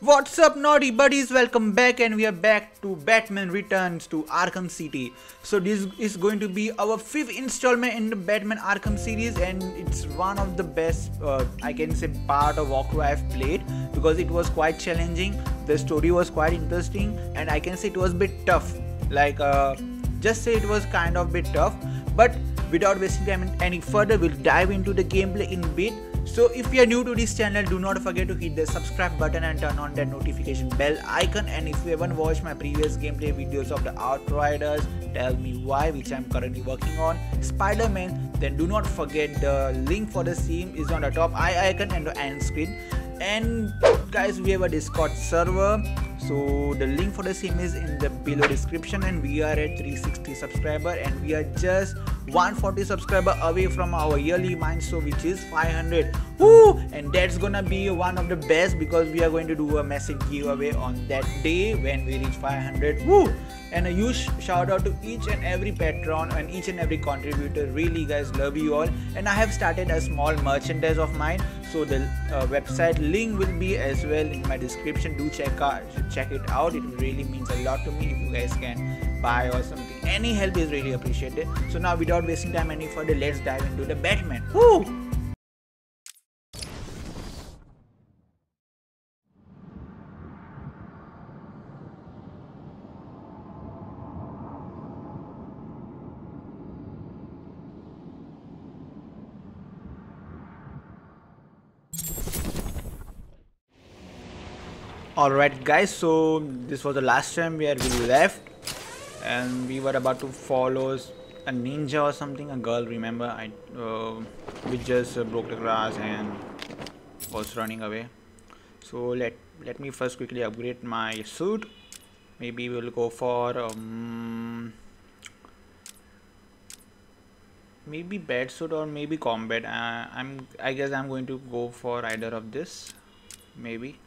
What's up naughty buddies welcome back and we are back to Batman Returns to Arkham City. So this is going to be our fifth installment in the Batman Arkham series and it's one of the best uh, I can say part of walkthrough I've played because it was quite challenging. The story was quite interesting and I can say it was a bit tough. Like uh, just say it was kind of a bit tough but without wasting time any further we'll dive into the gameplay in a bit so if you are new to this channel, do not forget to hit the subscribe button and turn on that notification bell icon. And if you haven't watched my previous gameplay videos of the Outriders, Tell Me Why, which I'm currently working on, Spider-Man, then do not forget the link for the same is on the top eye icon and the end screen. And guys, we have a Discord server so the link for the same is in the below description and we are at 360 subscriber and we are just 140 subscriber away from our yearly milestone which is 500 Woo! and that's gonna be one of the best because we are going to do a massive giveaway on that day when we reach 500 Woo! and a huge shout out to each and every patron and each and every contributor. Really guys love you all. And i have started a small merchandise of mine so the uh, website link will be as well in my description. Do check out check it out. It really means a lot to me if you guys can buy or something. Any help is really appreciated. So now without wasting time any further let's dive into the batman. Woo! Alright guys, so this was the last time where we left and we were about to follow a ninja or something, a girl remember, I uh, we just uh, broke the grass and was running away. So let, let me first quickly upgrade my suit, maybe we'll go for um, maybe bed suit or maybe combat, uh, I'm, I guess I'm going to go for either of this, maybe.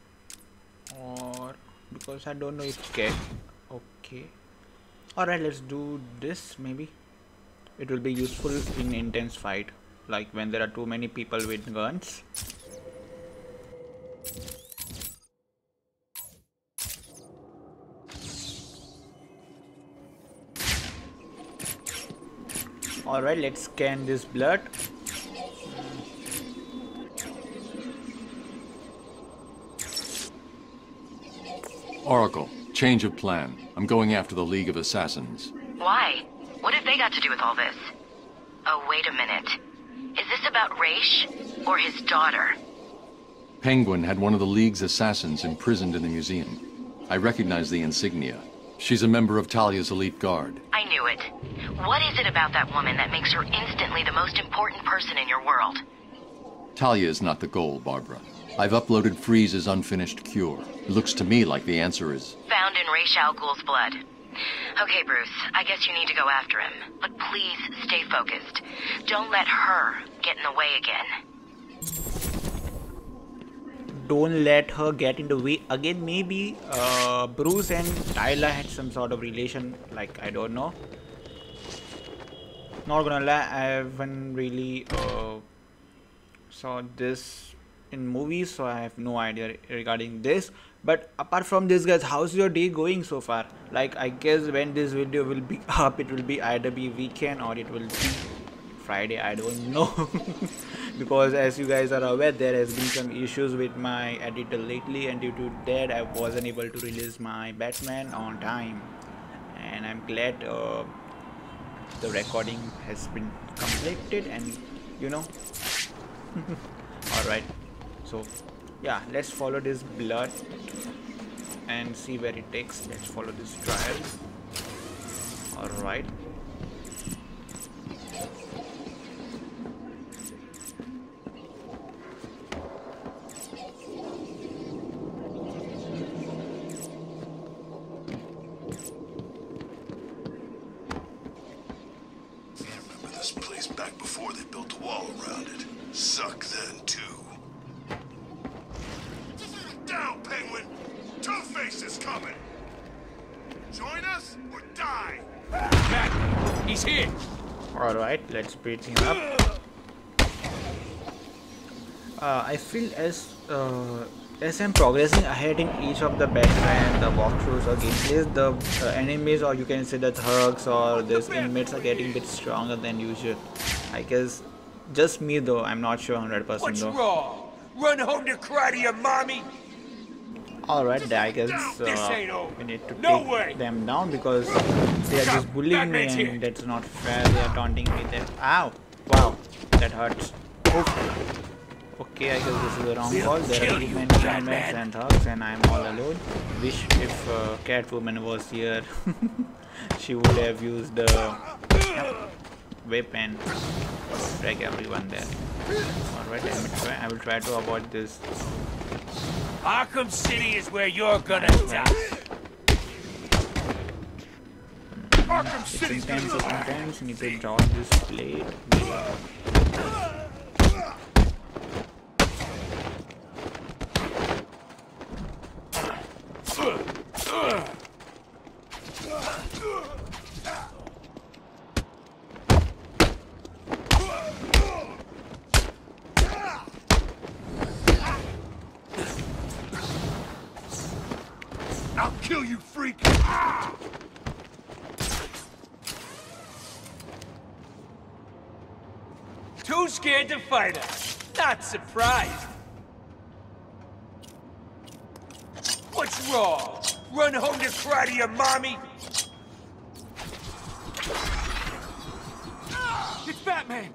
Or because I don't know if get okay alright let's do this maybe. It will be useful in intense fight like when there are too many people with guns. Alright let's scan this blood. Oracle, change of plan. I'm going after the League of Assassins. Why? What have they got to do with all this? Oh, wait a minute. Is this about Ra's or his daughter? Penguin had one of the League's assassins imprisoned in the museum. I recognize the insignia. She's a member of Talia's elite guard. I knew it. What is it about that woman that makes her instantly the most important person in your world? Talia is not the goal, Barbara. I've uploaded Freeze's unfinished cure. It looks to me like the answer is... Found in Ra's al Ghul's blood. Okay, Bruce, I guess you need to go after him. But please, stay focused. Don't let her get in the way again. Don't let her get in the way again. Maybe uh, Bruce and Tyler had some sort of relation, like, I don't know. Not gonna lie, I haven't really uh, saw this in movies so i have no idea regarding this. But apart from this guys how's your day going so far? Like i guess when this video will be up it will be either be weekend or it will be friday i don't know. Because as you guys are aware there has been some issues with my editor lately and due to that i wasn't able to release my batman on time. And i'm glad uh, the recording has been completed and you know all right so yeah let's follow this blood and see where it takes. Let's follow this trial. All right back before they built a wall around it. Suck then, too. Down, Penguin! Two-Face is coming! Join us or die! Matt, he's here! Alright, let's beat him up. Uh, I feel as uh, as I'm progressing ahead in each of the Batman, the walkthroughs or gameplays, the uh, enemies or you can say the thugs or these inmates are getting a bit stronger than usual. I guess just me though, I'm not sure 100% What's though. wrong? Run home to cry to your mommy? Alright, I guess uh, we need to No take way. them down because they are just bullying me and that's not fair. They are taunting me. That ow, wow, that hurts. Oof. Okay, I guess this is the wrong call. There are too many and thugs, and I'm all alone. Wish if uh, Catwoman was here, she would have used the whip and drag everyone there. Alright, I will try. I will try to avoid this Arkham City is where you're gonna die. Arkham It's City's intense, gonna it's die. intense. You need to dodge this blade. I'll kill you, freak! Too scared to fight us. Not surprised. What's wrong? Run home to cry to your mommy? It's Batman!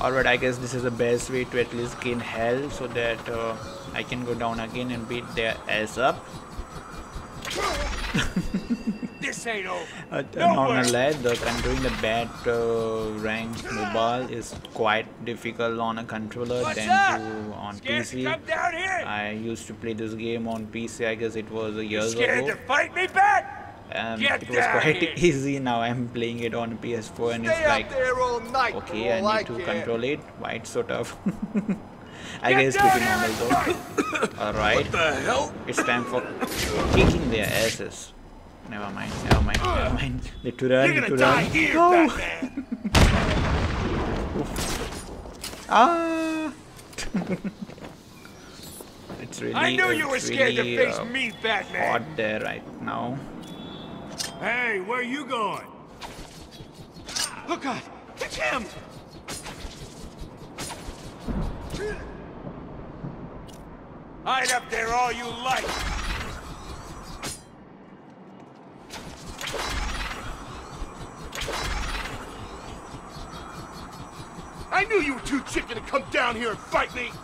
Alright, I guess this is the best way to at least gain health so that uh, I can go down again and beat their ass up. This ain't over. Uh, No not gonna way. the controlling the bat uh, rank mobile is quite difficult on a controller What's than up? to on Scared to PC. come down here? I used to play this game on PC. I guess it was a years Scared ago. to fight me, Bat? and Get it was quite here. easy. Now I'm playing it on PS4 and Stay it's out like there all night. okay, I all need to care. control it. Why it's so tough? I Get guess down pretty normal though. Alright, it's time for kicking their asses. Never mind, never mind, never mind. Need to run, You're need gonna die run. here, Go! Batman! Ah! it's really, I knew you were it's scared really, to face uh, me, Batman! hot there right now. Hey, where are you going? Oh God, it's him! Hide up there all you like! I knew you were too chicken to come down here and fight me!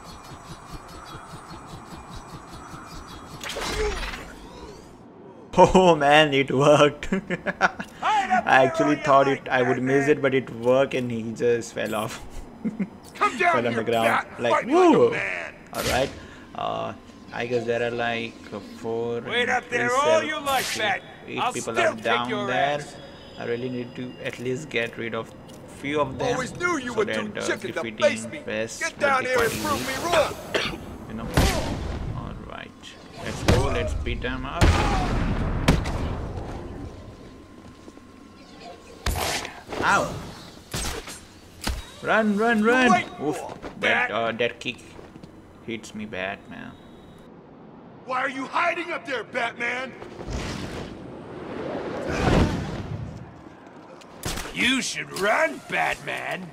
Oh man, it worked. I actually thought it I would miss it, but it worked and he just fell off. Come down fell on the ground. Like, me like! Alright. Uh, I guess there are like four. Wait up there all you like, Bat. Eight I'll people are down there. ass. I really need to at least get rid of few of them. Always knew you so were that, uh, defeating me. Get down here and prove me wrong. You know. Alright. Let's go, let's beat them up. Ow! Run, run, run! wait Oof, that uh, that kick hits me bad, man. Why are you hiding up there, Batman? You should run, Batman!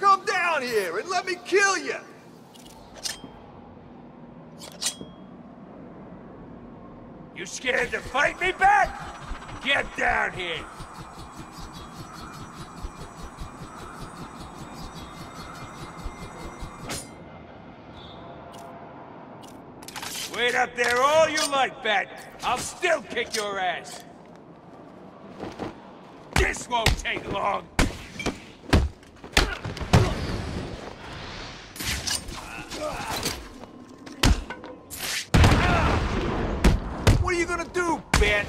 Come down here and let me kill you. You scared to fight me, Bat? Get down here! Wait up there all you like, Bat. I'll still kick your ass. This won't take long. What are you gonna do? Bat.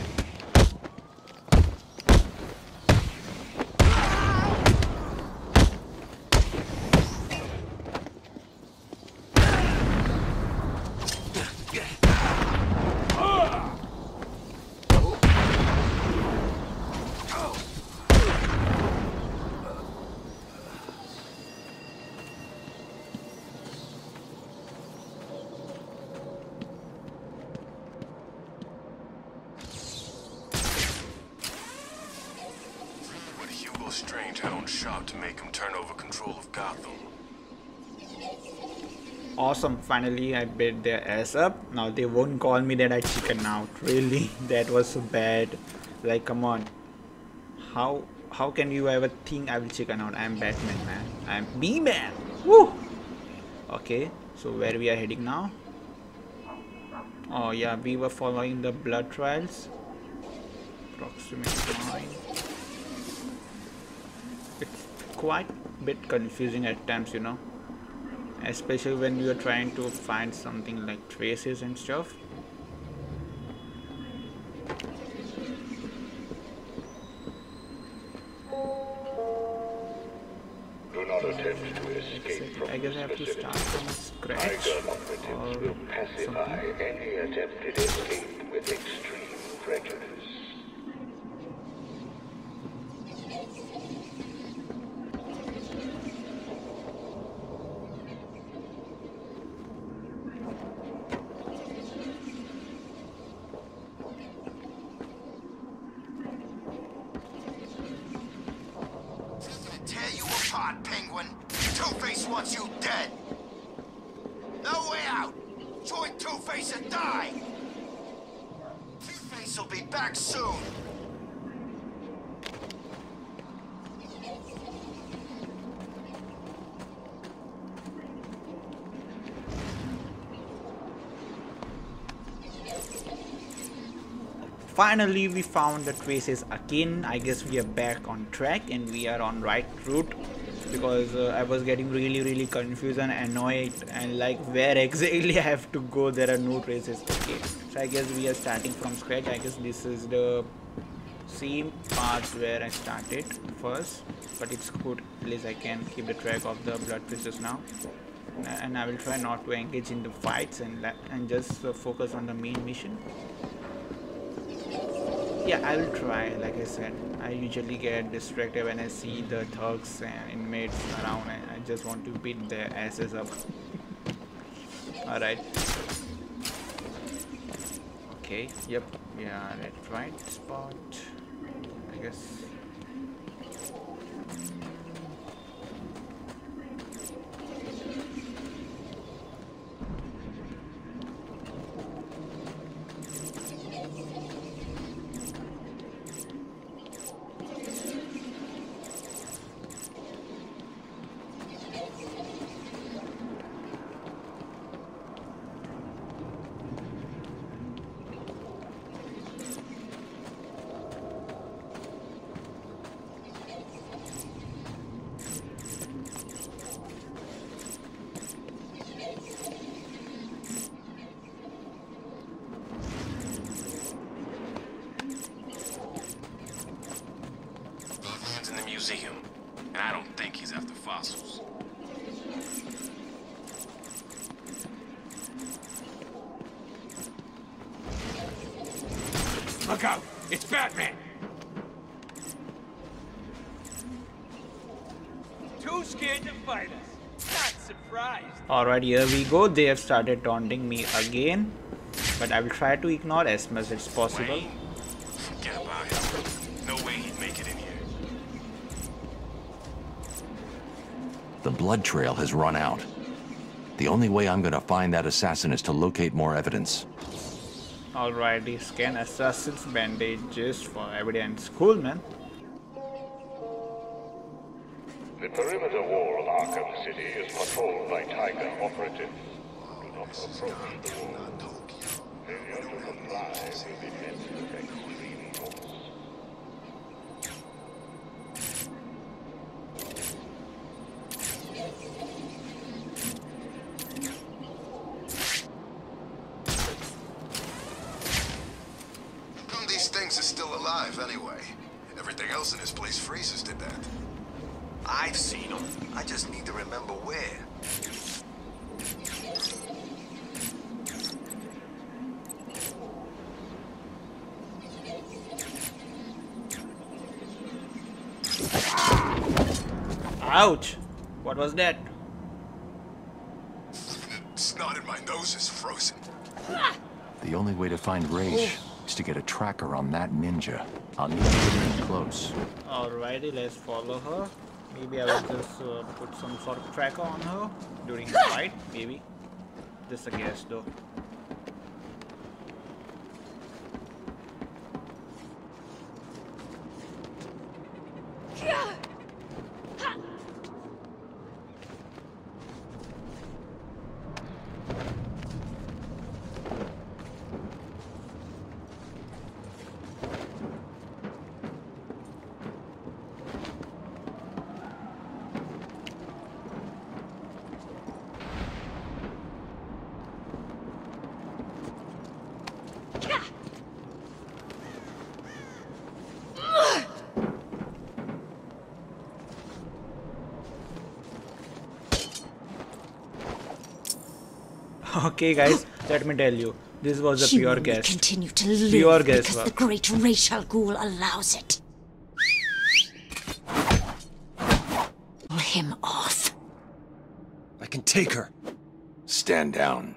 Awesome, finally I bet their ass up. Now they won't call me that I chicken out. Really? That was so bad. Like come on. How how can you ever think I will chicken out? I'm Batman man. I'm B-Man. Woo! Okay, so where we are heading now? Oh yeah, we were following the blood trials. Proximate mine. It's quite a bit confusing at times, you know. Especially when you are trying to find something like traces and stuff. Two-Face and die. Two-Face will be back soon. finally we found the traces again i guess we are back on track and we are on right route because uh, i was getting really really confused and annoyed and like where exactly i have to go? There are no traces. Okay so i guess we are starting from scratch. I guess this is the same part where i started first but it's good. At least i can keep the track of the blood traces now. And i will try not to engage in the fights and and just uh, focus on the main mission. Yeah, I will try. Like I said, I usually get distracted when I see the thugs and inmates around, and I just want to beat their asses up. All right. Okay. Yep. We are at right spot. I guess. Batman's in the museum, and I don't think he's after fossils. Look out! It's Batman! Too scared to fight us. Not surprised. Alright, here we go. They have started taunting me again, but I will try to ignore as much as possible. Wayne? Forget about him. No way he'd make it in here. The blood trail has run out. The only way I'm gonna find that assassin is to locate more evidence. Alrighty, scan assassins bandages for evidence. Cool, man. The perimeter wall of Arkham City is patrolled by TYGER operatives. Do not approach the wall. Failure to comply will be met with extreme force. How these things are still alive anyway? Everything else in this place freezes to death. I've seen them. I just need to remember where. Ouch! What was that? Snot in my nose is frozen. The only way to find Ra's is managed to get a tracker on that ninja. I'll need to get in close. Alrighty, let's follow her. Maybe I will just uh, put some sort of tracker on her during the fight, maybe. Just a guess though. Okay, guys, let me tell you, this was a He pure will guess. continue to live Pure guess, because wow. the great Ra's al Ghul allows it. Pull him off. I can take her. Stand down.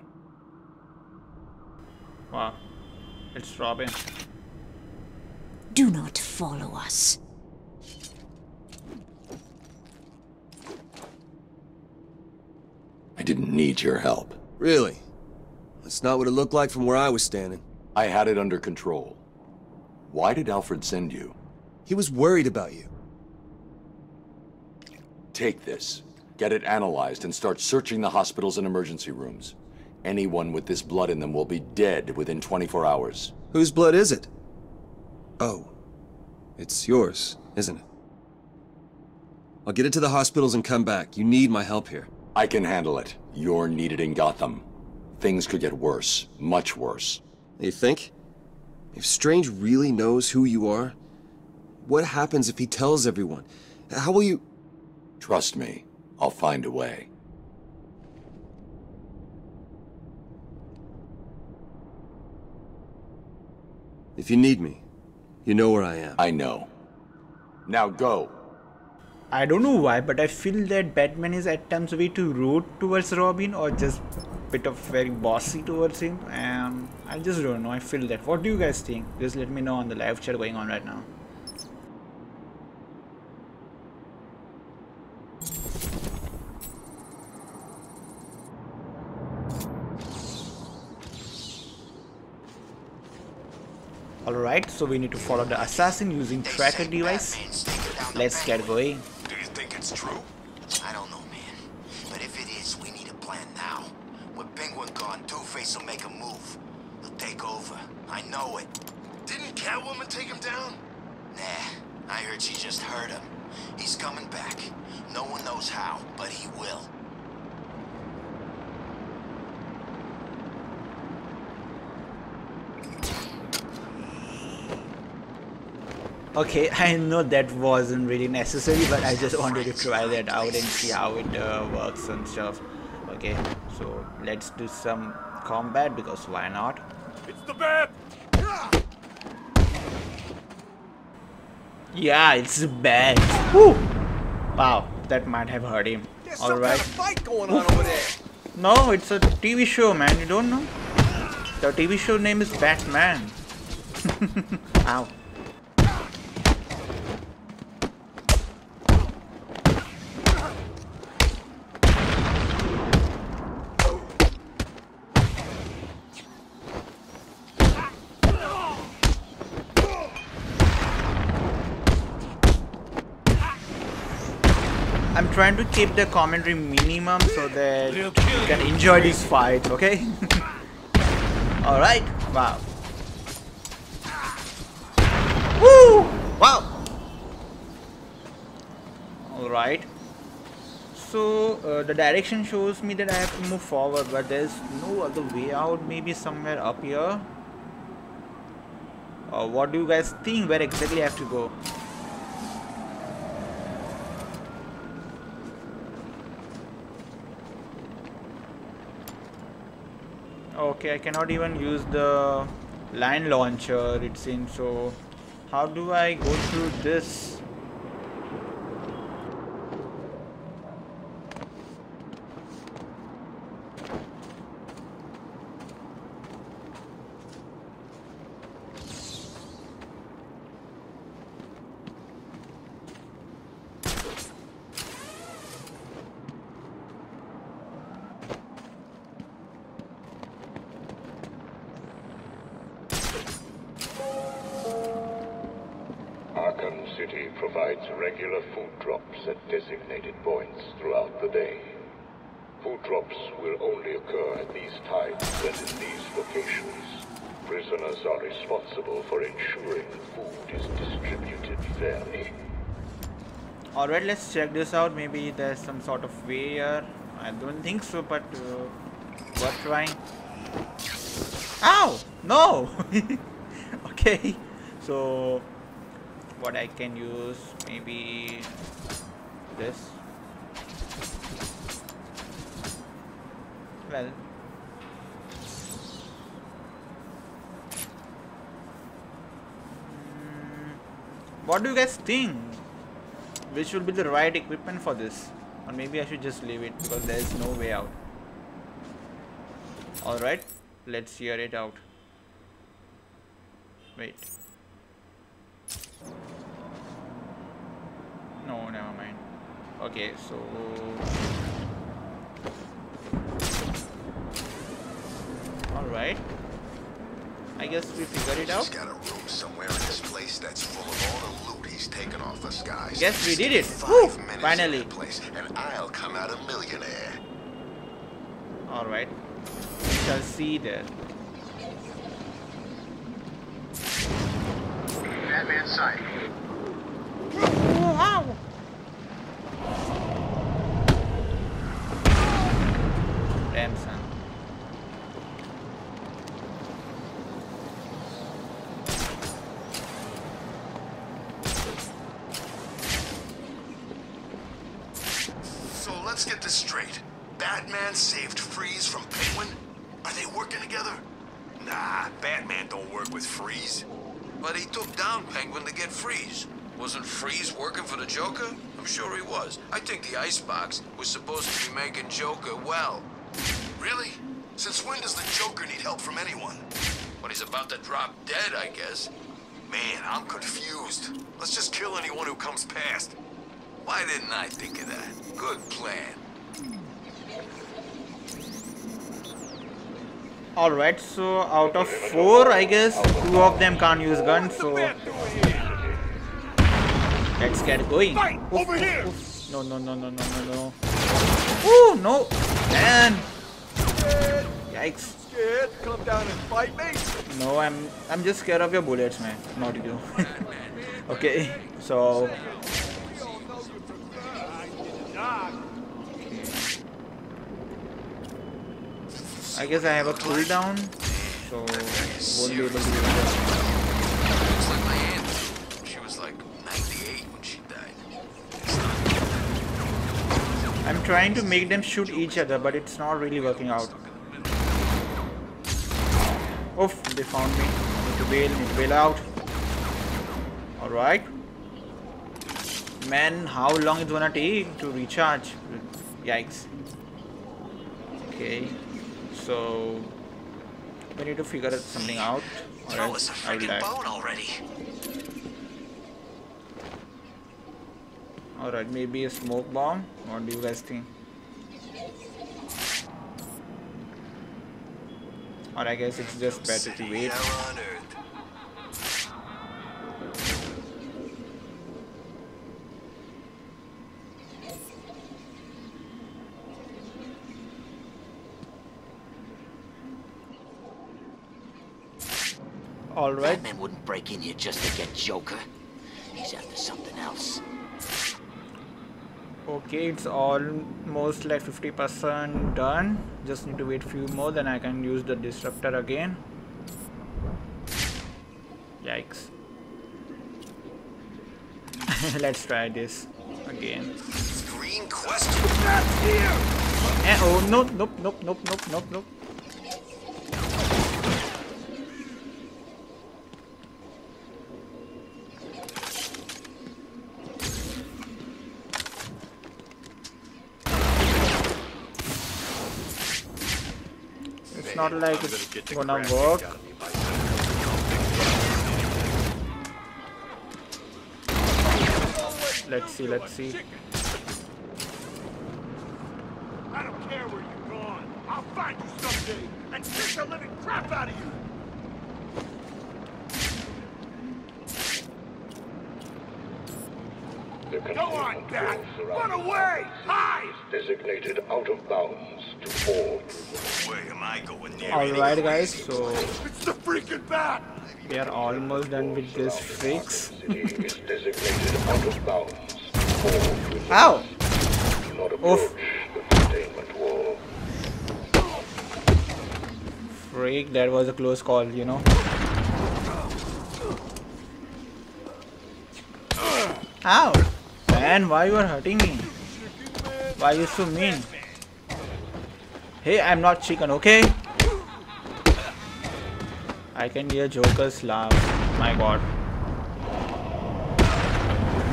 Wow, it's Robin. Do not follow us. I didn't need your help. Really? That's not what it looked like from where I was standing. I had it under control. Why did Alfred send you? He was worried about you. Take this, get it analyzed, and start searching the hospitals and emergency rooms. Anyone with this blood in them will be dead within 24 hours. Whose blood is it? Oh. It's yours, isn't it? I'll get it to the hospitals and come back. You need my help here. I can handle it. You're needed in Gotham. Things could get worse, much worse. You think? If Strange really knows who you are, what happens if he tells everyone? How will you... Trust me, I'll find a way. If you need me, you know where I am. I know. Now go. I don't know why, but I feel that Batman is at times way too rude towards Robin or just bit of very bossy towards him. And I just don't know. I feel that. What do you guys think? Just let me know on the live chat going on right now. Alright, so we need to follow the assassin using tracker device. Let's get going. Do you think it's true? I don't know, man. But if it is, we need a plan now. With Penguin gone, Two-Face will make a move. He'll take over. I know it. Didn't Catwoman take him down? Nah, I heard she just hurt him. He's coming back. No one knows how, but he will. Okay, I know that wasn't really necessary, but I just wanted to try that out and see how it uh, works and stuff. Okay, so let's do some combat because why not? It's the bat! Yeah, it's bad. Woo! Wow, that might have hurt him. Alright. fight going on over there. No, it's a TV show, man. You don't know? The TV show name is Batman. Ow. I'm trying to keep the commentary minimum so that you can enjoy this fight, okay? Alright, wow. Woo! Wow! Alright. So, uh, the direction shows me that I have to move forward, but there's no other way out, maybe somewhere up here. Uh, what do you guys think? Where exactly I have to go? Okay, I cannot even use the line launcher it seems so how do I go through this City provides regular food drops at designated points throughout the day. Food drops will only occur at these times and in these locations. Prisoners are responsible for ensuring food is distributed fairly. Alright, let's check this out. Maybe there's some sort of way here. I don't think so, but uh, worth trying. Ow! No! okay, so what I can use, maybe this. Well, Mm, what do you guys think? Which will be the right equipment for this? Or maybe I should just leave it because there is no way out. Alright, let's hear it out. Wait. No, never mind. Okay, so Alright. I guess we figured it out. He's got a room somewhere in this place that's full of all the loot he's taken off us guys. Guess we did it. Five Woo! minutes Finally. place, and I'll come out a millionaire. Alright. We shall see there. Batman sight. Wow! Damn son. So let's get this straight. Batman saved Freeze from Penguin? Are they working together? Nah, Batman don't work with Freeze. But he took down Penguin to get Freeze. Wasn't Freeze working for the Joker? I'm sure he was. I think the Icebox was supposed to be making Joker well. Really? Since when does the Joker need help from anyone? When he's about to drop dead, I guess. Man, I'm confused. Let's just kill anyone who comes past. Why didn't I think of that? Good plan. Alright, so out of four, I guess two of them can't use guns, so let's get going. Fight! Over here! No, no, no, no, no, no, no. Ooh, no! Man! Yikes. Scared? Come down and fight me? No, I'm I'm just scared of your bullets, man. Not you. okay, so I guess I have a cooldown, so won't be able to do that. Trying to make them shoot each other, but it's not really working out. Oof, they found me. Need to bail, need to bail out. Alright. Man, how long it's gonna take to recharge? Yikes. Okay. So we need to figure something out. Throw us a freaking bone already. Alright, maybe a smoke bomb. What do you guys think? Or I guess it's just better to wait. Hell on Alright, Batman wouldn't break in here just to get Joker. He's after something else. Okay, it's almost like 50% done. Just need to wait few more, then I can use the disruptor again. Yikes. Let's try this again. Green question. Eh, oh, no, nope, nope, nope, nope, nope, nope. Not like it's gonna work. Let's see, let's see. I don't care where you've gone. I'll find you someday and kick the living crap out of you. The Go on, containment Bat! wall Run surrounding away! Hide! is designated out of bounds to all. Where am I going near Alright guys, so It's the freaking Bat! we are almost done with this fix. City is designated out of bounds to all within Ow! Do not approach the containment wall. Freak, that was a close call, you know. Ow! Man, why you are hurting me? Why you so mean? Hey, I'm not chicken, okay? I can hear Joker's laugh. My god.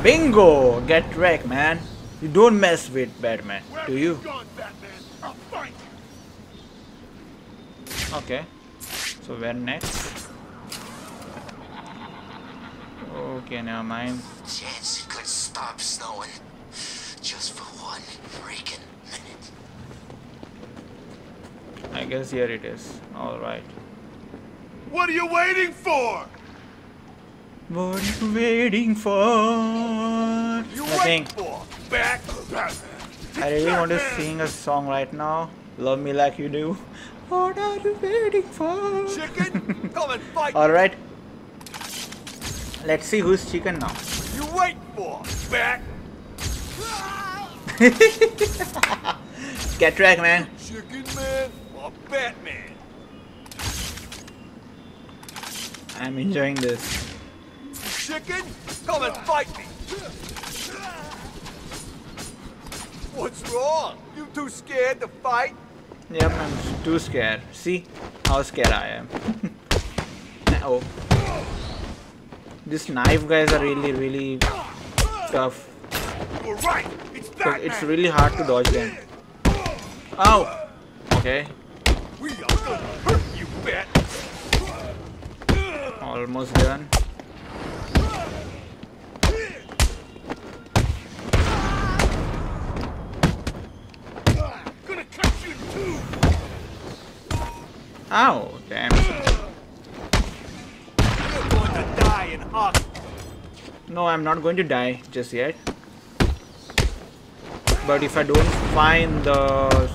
Bingo! Get wrecked, man. You don't mess with Batman, do you? Gone, Batman! I'll fight you! Okay. So where next? Okay, never mind. Chance it could stop snowing. Just for one freaking minute. I guess here it is. Alright. What are you waiting for? What are you waiting for? You Nothing. wait for? Bat! Batman! I really want to sing a song right now. Love me like you do. What are you waiting for? Chicken, come and fight! Alright. Let's see who's chicken now. You wait for? Bat! Get track, man. Chicken Man or Batman? I'm enjoying this. Chicken, come and fight me! What's wrong? You too scared to fight? Yep, I'm too scared. See how scared I am. oh. These knife guys are really, really tough. You're right! It's it's really hard to dodge them. Ow! Okay, We are gonna hurt you, Bat! Almost done. Gonna cut you in! Ow! Damn. You're going to die in hospital! No, I'm not going to die just yet. But if I don't find the,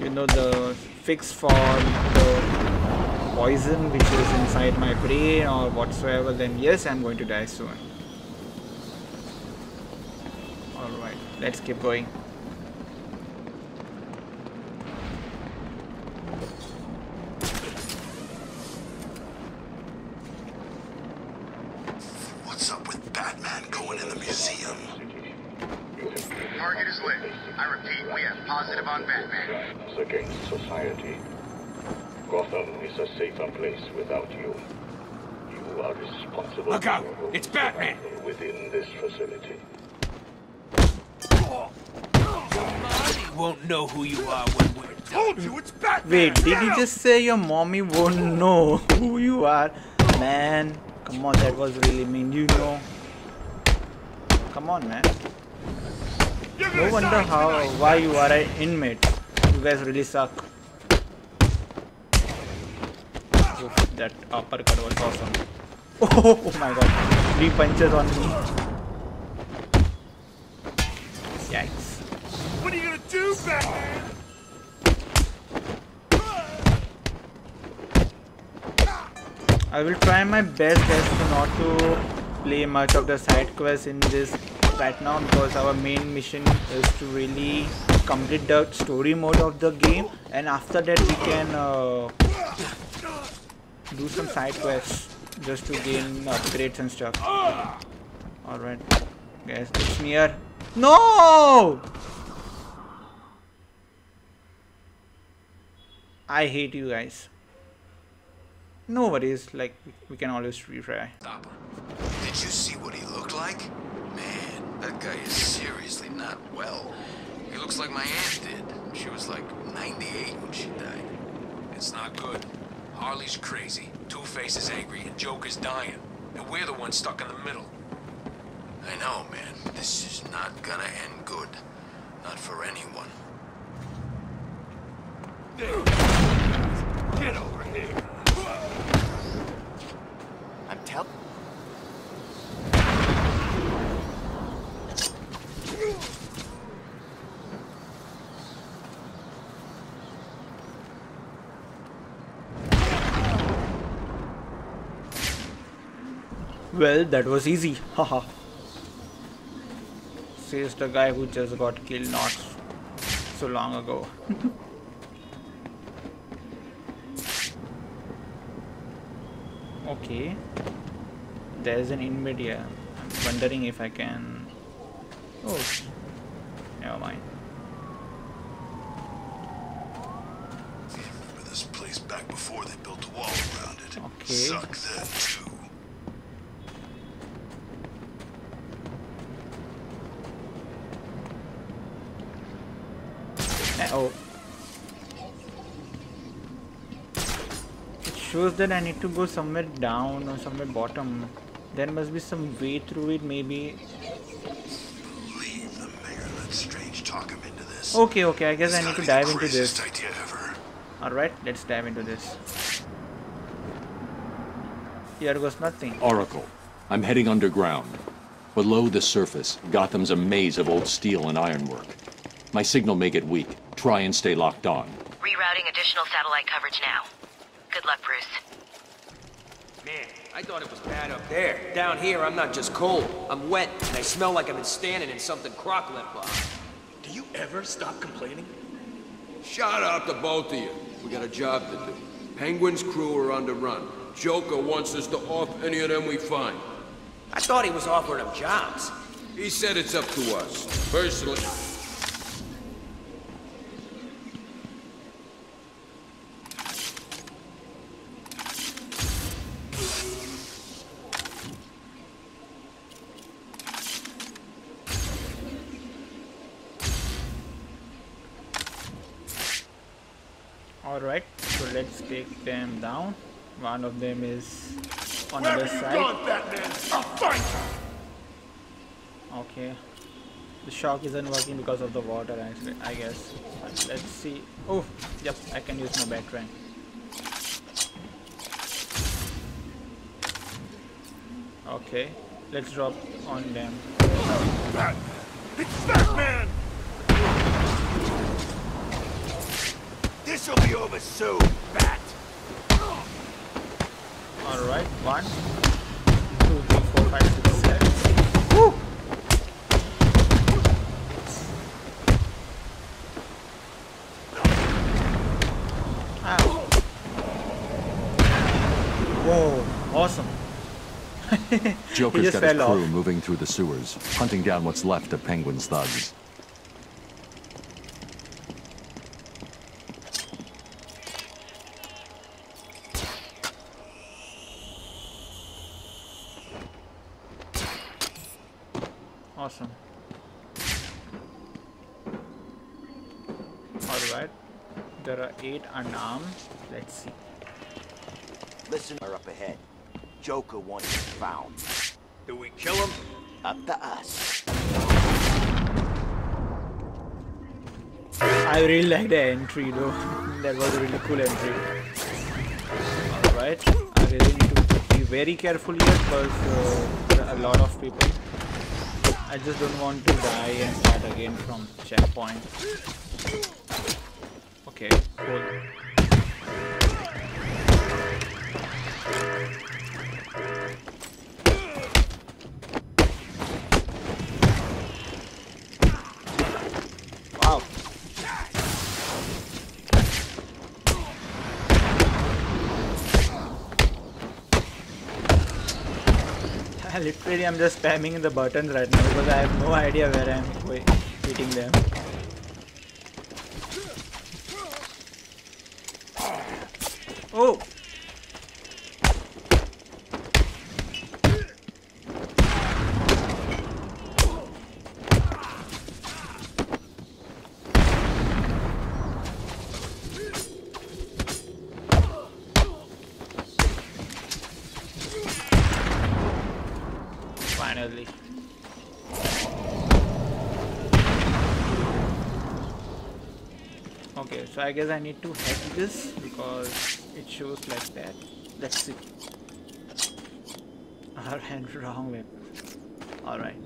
you know, the fix for the poison which is inside my brain or whatsoever, then yes, I'm going to die soon. Alright, let's keep going. What's up with Batman going in the museum? Target is lit. I repeat, we have positive on Batman. Crimes against society. Gotham is a safer place without you. You are responsible Look out! for It's Batman! within this facility. Mommy won't know who you are when we're Told you it's Batman! Wait, did Get you just say your mommy won't know who you are? Man, come on, that was really mean, you know. Come on, man. No wonder how why you are an inmate. You guys really suck. Oof, that uppercut was awesome. Oh, oh my god. Three punches on me. Yikes. What are you gonna do, Batman? I will try my best as to not to play much of the side quests in this right now because our main mission is to really complete the story mode of the game and after that we can uh, do some side quests just to gain upgrades and stuff. Alright, guys, it's near. No! I hate you guys. No worries, like we- can always retry. Did you see what he looked like? Man, that guy is seriously not well. He looks like my aunt did. She was like 98 when she died. It's not good. Harley's crazy, Two-Face is angry, and Joker's dying. And we're the ones stuck in the middle. I know, man. This is not gonna end good. Not for anyone. Get over here. I'm tell. Well, that was easy. Haha. Says the guy who just got killed not so long ago. okay. There's an inmate here. I'm wondering if I can... Oh, never mind. Remember this place back before they built a wall around it. Okay. Suck then, too. Oh. It shows that I need to go somewhere down or somewhere bottom. There must be some way through it, maybe. Leave the mayor let Strange talk him into this. Okay, okay, I guess I need to dive into this. Alright, let's dive into this. Here goes nothing. Oracle, I'm heading underground. Below the surface, Gotham's a maze of old steel and ironwork. My signal may get weak. Try and stay locked on. Rerouting additional satellite coverage now. Good luck, Bruce. Man, I thought it was bad up there. Down here, I'm not just cold. I'm wet, and I smell like I've been standing in something Croc left behind. Do you ever stop complaining? Shut up, to both of you. We got a job to do. Penguin's crew are on the run. Joker wants us to off any of them we find. I thought he was offering them jobs. He said it's up to us. Personally... Alright, so let's take them down. One of them is on Where the other side. gone, Batman? I'll find you! Okay. The shock isn't working because of the water actually, I guess. But let's see. Oh, yep, I can use my batarang. Okay, let's drop on them. Batman! It's Batman! This'll be over soon, Bat! Alright, one, two, three, four, five, six, seven. Woo! Ow. Whoa, awesome. Joker's got his crew off. moving through the sewers, hunting down what's left of Penguin's thugs. Awesome. Alright. There are eight unarmed. Let's see. Listen, are up ahead. Joker wants him found. Do we kill him? Up to us. I really like the entry though. that was a really cool entry. Alright. I really need to be very careful here because uh, there are a lot of people. I just don't want to die and start again from checkpoint. Okay, cool. Wow. Literally, I'm just spamming the buttons right now because I have no idea where I'm hitting them. Oh! Finally. Okay, so I guess I need to hack this because shows like that. Let's see. Alright, wrong way. Alright.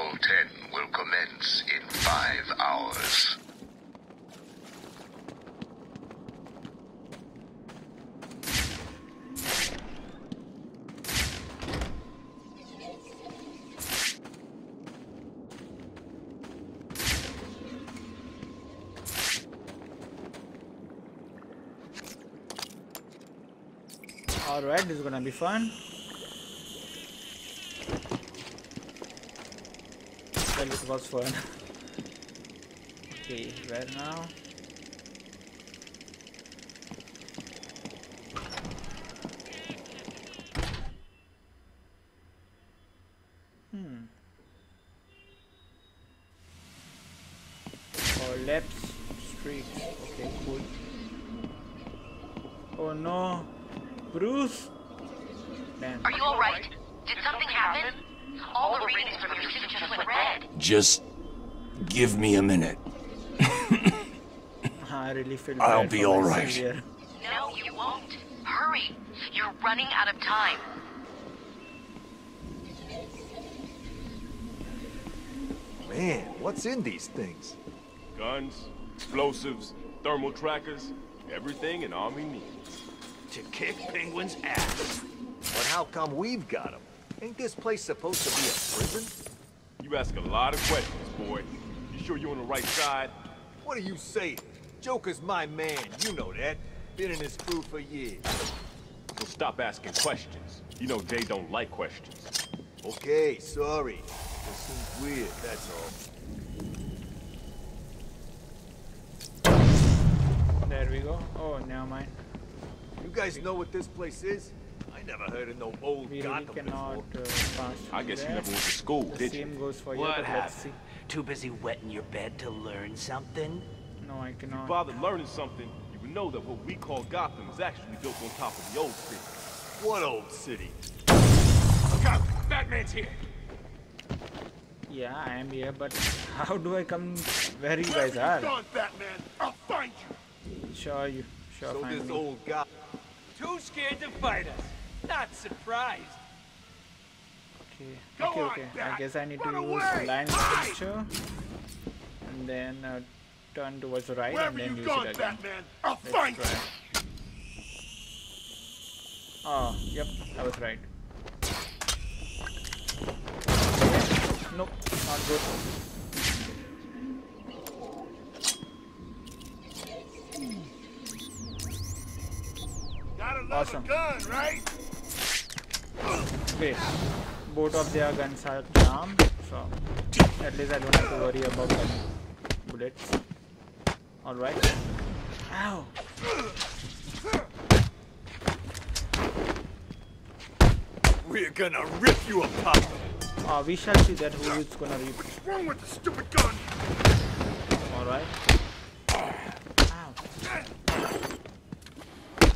Patrol 10 will commence in five hours. Alright, this is gonna be fun. Well, it was fun. okay, where now? Hmm. Oh, laps, streaks. Okay, cool. Oh no. Bruce? Damn. Are you alright? Did something happen? All the readings from your suit just went red. Just give me a minute. I really feel I'll be all right. all myself right. here. No, you won't. Hurry. You're running out of time. Man, what's in these things? Guns, explosives, thermal trackers, everything an army needs. To kick Penguin's ass. But how come we've got them? Ain't this place supposed to be a prison? You ask a lot of questions, boy. You sure you're on the right side? What are you saying? Joker's my man, you know that. Been in his crew for years. Well, stop asking questions. You know Jay don't like questions. Okay, sorry. This seems weird, that's all. There we go. Oh, now mine. You guys know what this place is? I never heard of no old We really Gotham cannot before. uh, I through guess you never went to school, The did you? goes for you, What but let's happened? see. Too busy wetting your bed to learn something? No, I cannot. Bother learning something, you would know that what we call Gotham is actually built on top of the old city. What old city? Look out! Batman's here! Yeah, I am here, but how do I come where you guys are? Gone, Batman! I'll find you! Sure, you. Sure, So this me. old guy. Too scared to fight us. Not surprised. Okay, Go okay, on, okay. I guess I need Run to use away. line Hide. capture and then uh, turn towards the right Wherever and then you use gone, it again. Batman, I'll Let's find try. you! Oh, ah, yep, I was right. Nope, not good. Awesome. gun, right? Wait, both of their guns are charmed, so at least I don't have to worry about bullets. Alright. Ow! We're gonna rip you apart. Uh, we shall see that who is gonna rip. What's wrong with the stupid gun? Alright. Ow.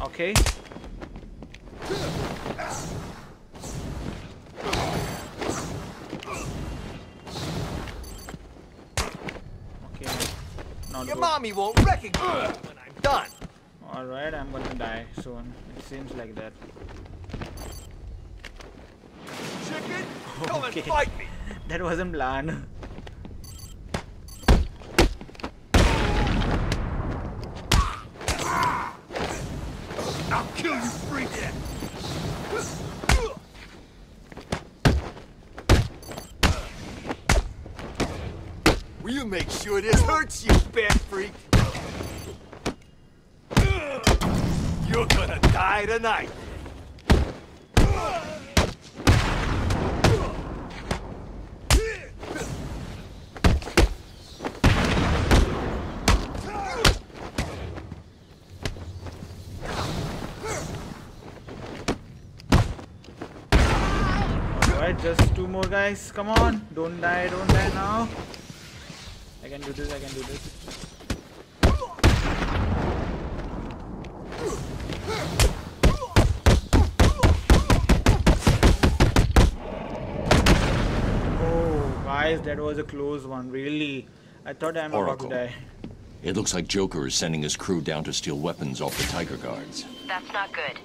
Okay. Okay. Your mommy won't recognize me when I'm done. Alright, I'm gonna die soon. It seems like that. Chicken, come Okay. and fight me. That wasn't planned. I'll kill you. Will you make sure this hurts you, bad freak? You're gonna die tonight. Just two more guys. Come on. Don't die, don't die now. I can do this, I can do this. Oh, guys, that was a close one, really. I thought I'm about to die. It looks like Joker is sending his crew down to steal weapons off the TYGER Guards. That's not good.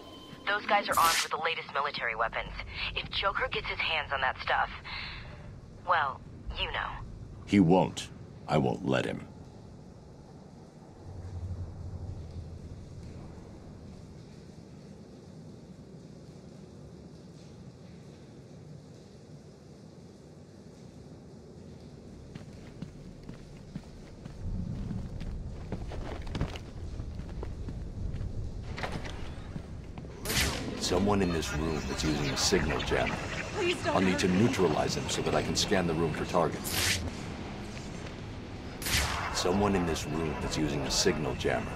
Those guys are armed with the latest military weapons. If Joker gets his hands on that stuff, well, You know. He won't. I won't let him. Someone in this room is using a signal jammer. I'll need to neutralize him so that I can scan the room for targets. Someone in this room is using a signal jammer.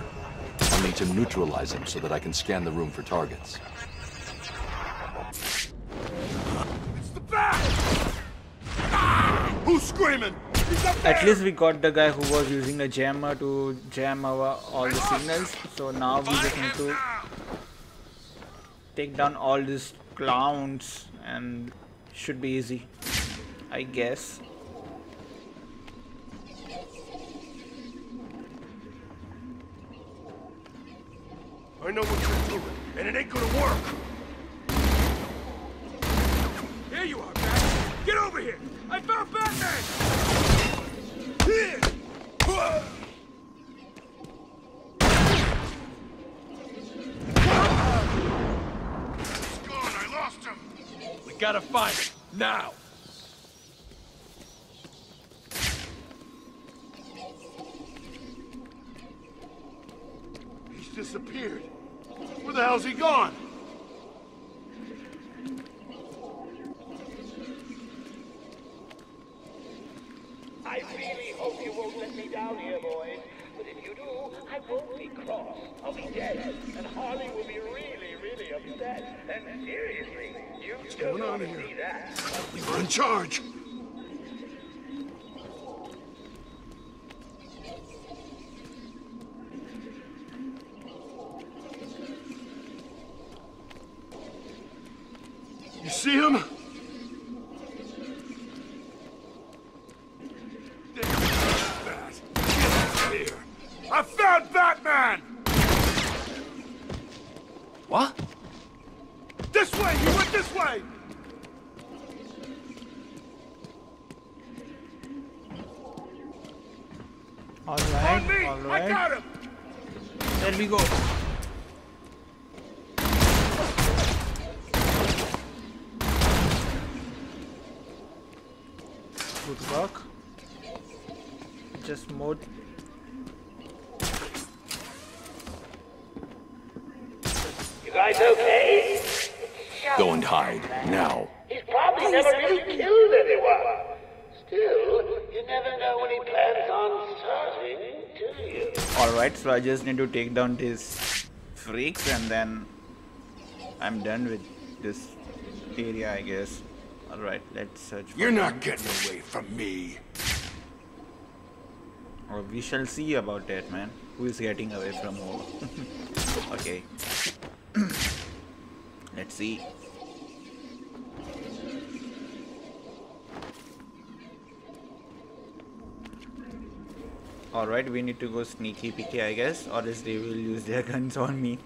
I'll need to neutralize him so that I can scan the room for targets. Who's screaming? At least we got the guy who was using the jammer to jam our all the signals. So now we just need to take down all these clowns and should be easy. I guess. I know what you're doing, and it ain't gonna work. Here you are, Batman! Get over here! I found Batman! Here! He's gone, I lost him! We gotta find him, now! He's disappeared. Where the hell's he gone? I really hope you won't let me down here, boys. But if you do, I won't be cross. I'll be dead. And Harley will be really, really upset. And seriously, you What's going on here? that. You're in charge. See him? Damn Bat. Get out of here. I found Batman! What? This way! He went this way! On Alright, me! I got him! There we go. Good work. Just mode. You guys okay? Go and hide, now. He's probably never really killed anyone. Still, you never know when he plans on starting, do you? Alright, so I just need to take down these freaks and then I'm done with this area, I guess. Alright, let's search for You're not getting away from me. Or we shall see about that, man. Who is getting away from who? okay. let's see. Alright, we need to go sneaky peeky, I guess, or else they will use their guns on me.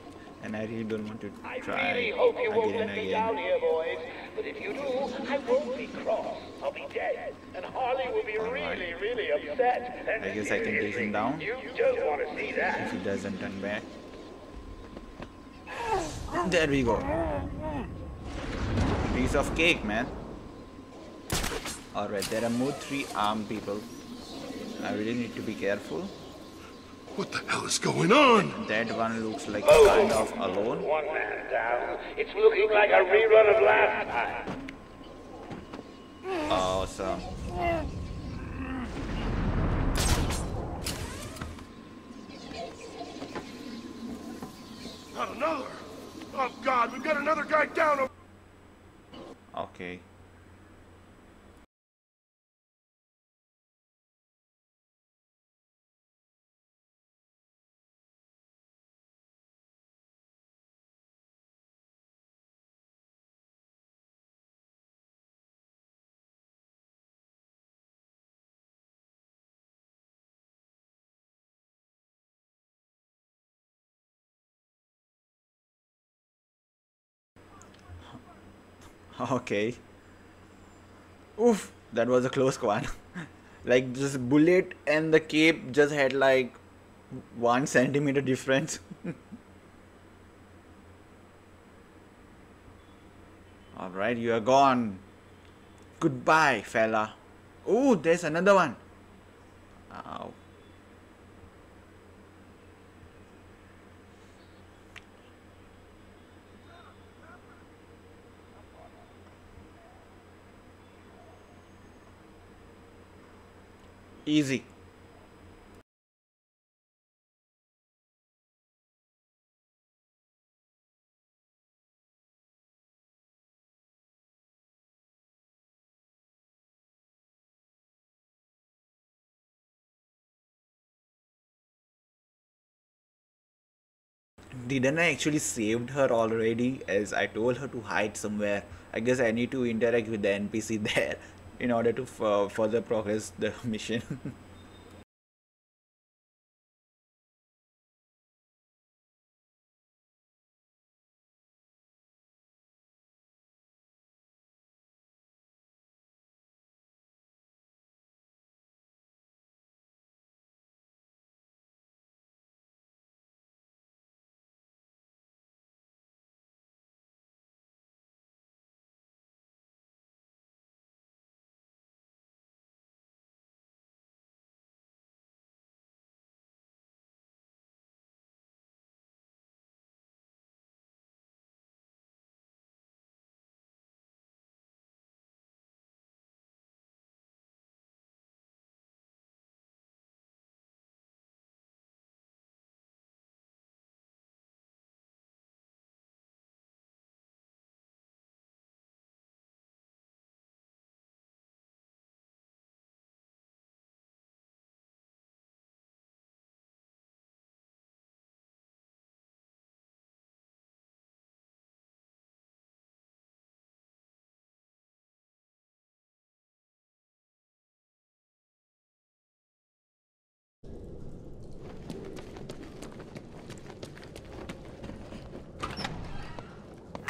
And I really don't want to I try really hope you won't again let and me down again. here, boys. But if you do, I won't be cross. I'll be dead. And Harley will be really, really upset. And I guess I can take him down You don't want to see if he doesn't turn back. There we go. Piece of cake, man. Alright, there are more three armed people. I really need to be careful. What the hell is going on? That one looks like Oh. kind of alone. One man down. It's looking like a rerun of last time. Awesome. Not another! Oh god, we've got another guy down! Okay. Okay. Oof, that was a close one. like this bullet and the cape just had like one centimeter difference. Alright, you are gone. Goodbye, fella. Oh, there's another one. Oh. easy. Didn't I actually saved her already as I told her to hide somewhere? I guess I need to interact with the NPC there in order to uh, further progress the mission.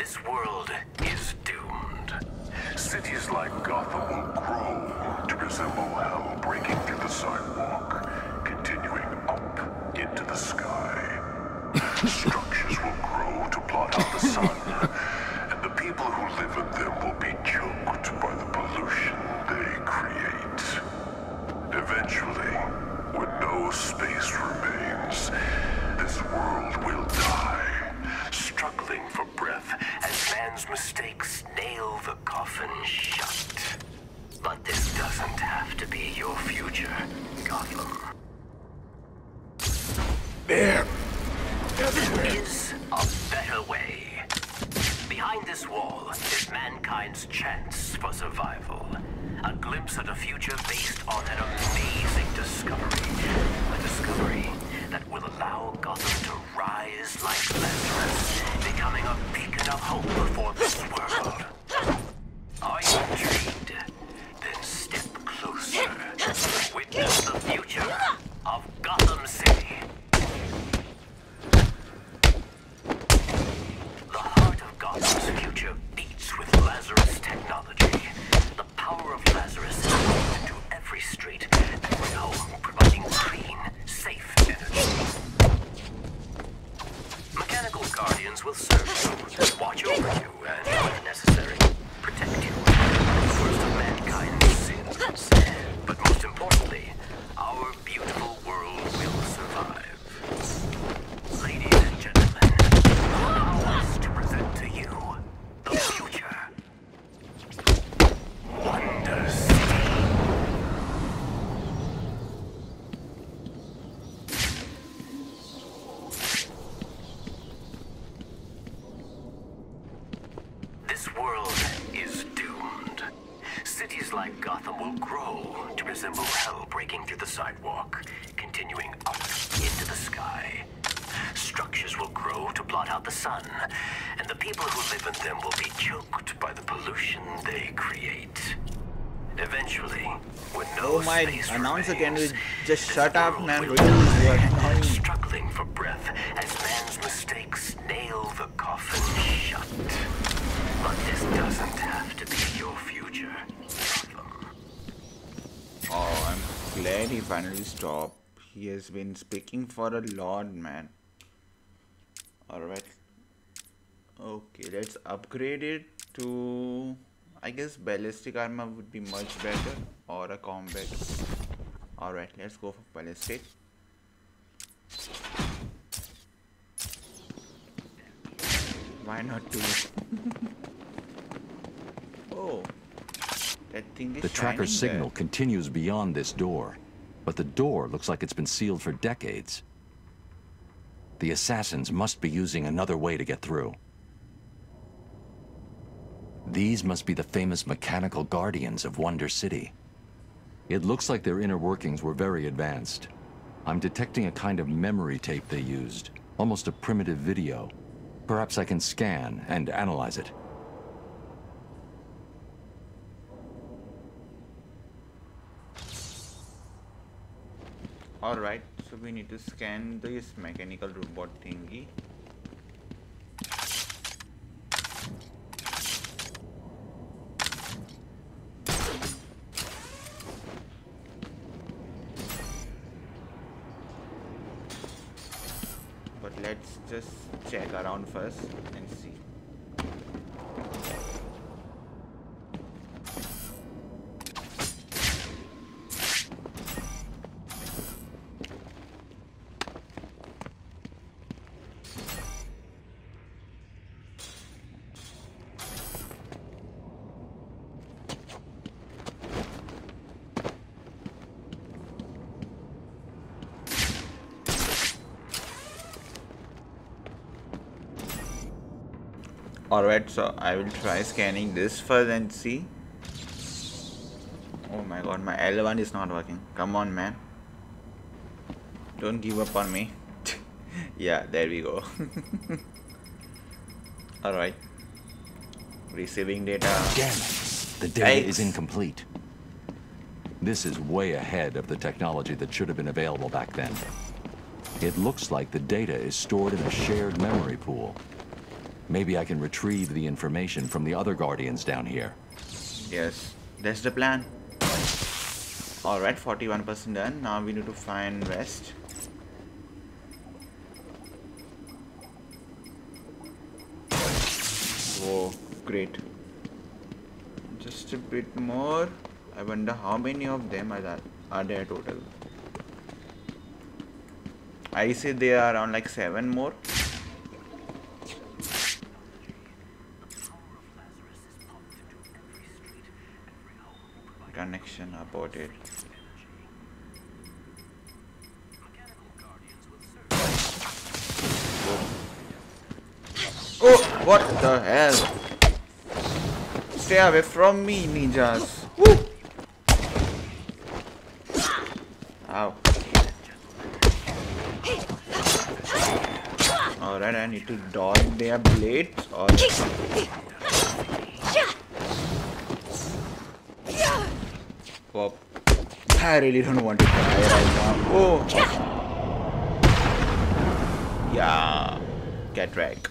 This world is doomed. Cities like Gotham will grow to resemble hell breaking through the sun. announcer, can we just shut up, man? Really, you are. Struggling for breath as man's mistakes nail the coffin shut. But this doesn't have to be your future. Oh, I'm glad he finally stopped. He has been speaking for a lot, man. Alright. Okay, let's upgrade it to I guess ballistic armor would be much better or a combat. Alright, let's go for ballistic. Why not do it? oh. That thing is The tracker signal there. continues beyond this door, but the door looks like it's been sealed for decades. The assassins must be using another way to get through. These must be the famous mechanical guardians of Wonder City. It looks like their inner workings were very advanced. I'm detecting a kind of memory tape they used, almost a primitive video. Perhaps I can scan and analyze it. Alright, so we need to scan this mechanical robot thingy. But let's just check around first and see. Alright, so I will try scanning this first and see. Oh my god, my L1 is not working. Come on, man. Don't give up on me. yeah, there we go. Alright. Receiving data. Damn it. The data is incomplete. This is way ahead of the technology that should have been available back then. It looks like the data is stored in a shared memory pool. Maybe I can retrieve the information from the other Guardians down here. Yes, that's the plan. Alright, 41% done. Now we need to find rest. Whoa, great. Just a bit more. I wonder how many of them are there, are there total. I say there are around like seven more. Aborted. Oh, what the hell? Stay away from me, ninjas. Woo! Ow. Alright, I need to dodge their blades I really don't want to die right now. Oh! Yeah. Get wrecked.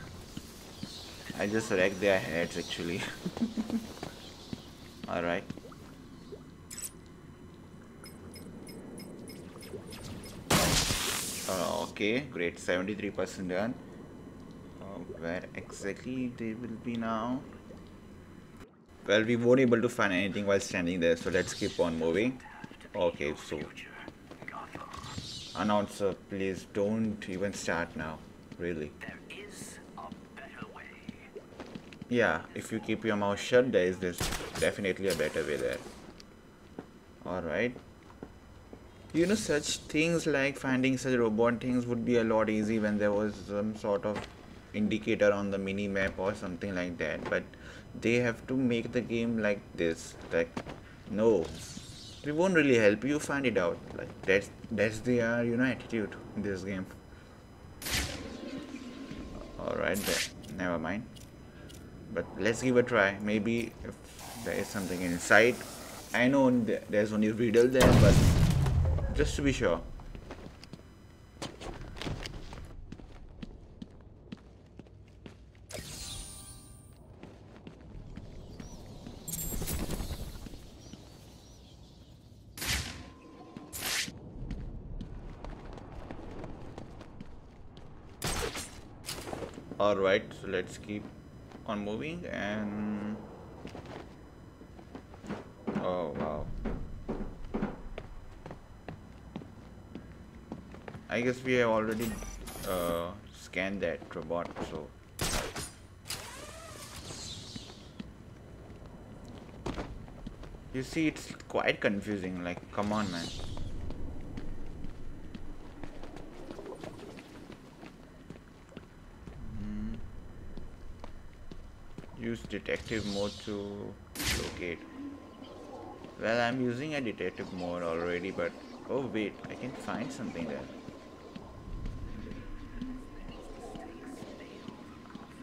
I just wrecked their heads actually. Alright. Uh, okay, great. 73% done. Uh, where exactly they will be now? Well, we weren't able to find anything while standing there, so let's keep on moving. Okay, so. Announcer, please don't even start now. Really. Yeah, if you keep your mouth shut, there is this definitely a better way there. Alright. You know, such things like finding such robot things would be a lot easy when there was some sort of indicator on the mini map or something like that. But they have to make the game like this. Like, no, it won't really help you find it out. Like that's that's the their you know attitude in this game. All right, then. never mind. But let's give a try. Maybe if there is something inside. I know there's only a riddle there, but just to be sure. Alright, so let's keep on moving and... Oh wow. I guess we have already uh, scanned that robot, so... You see, it's quite confusing, like, come on man. Use detective mode to locate. Well I'm using a detective mode already but oh wait I can find something there.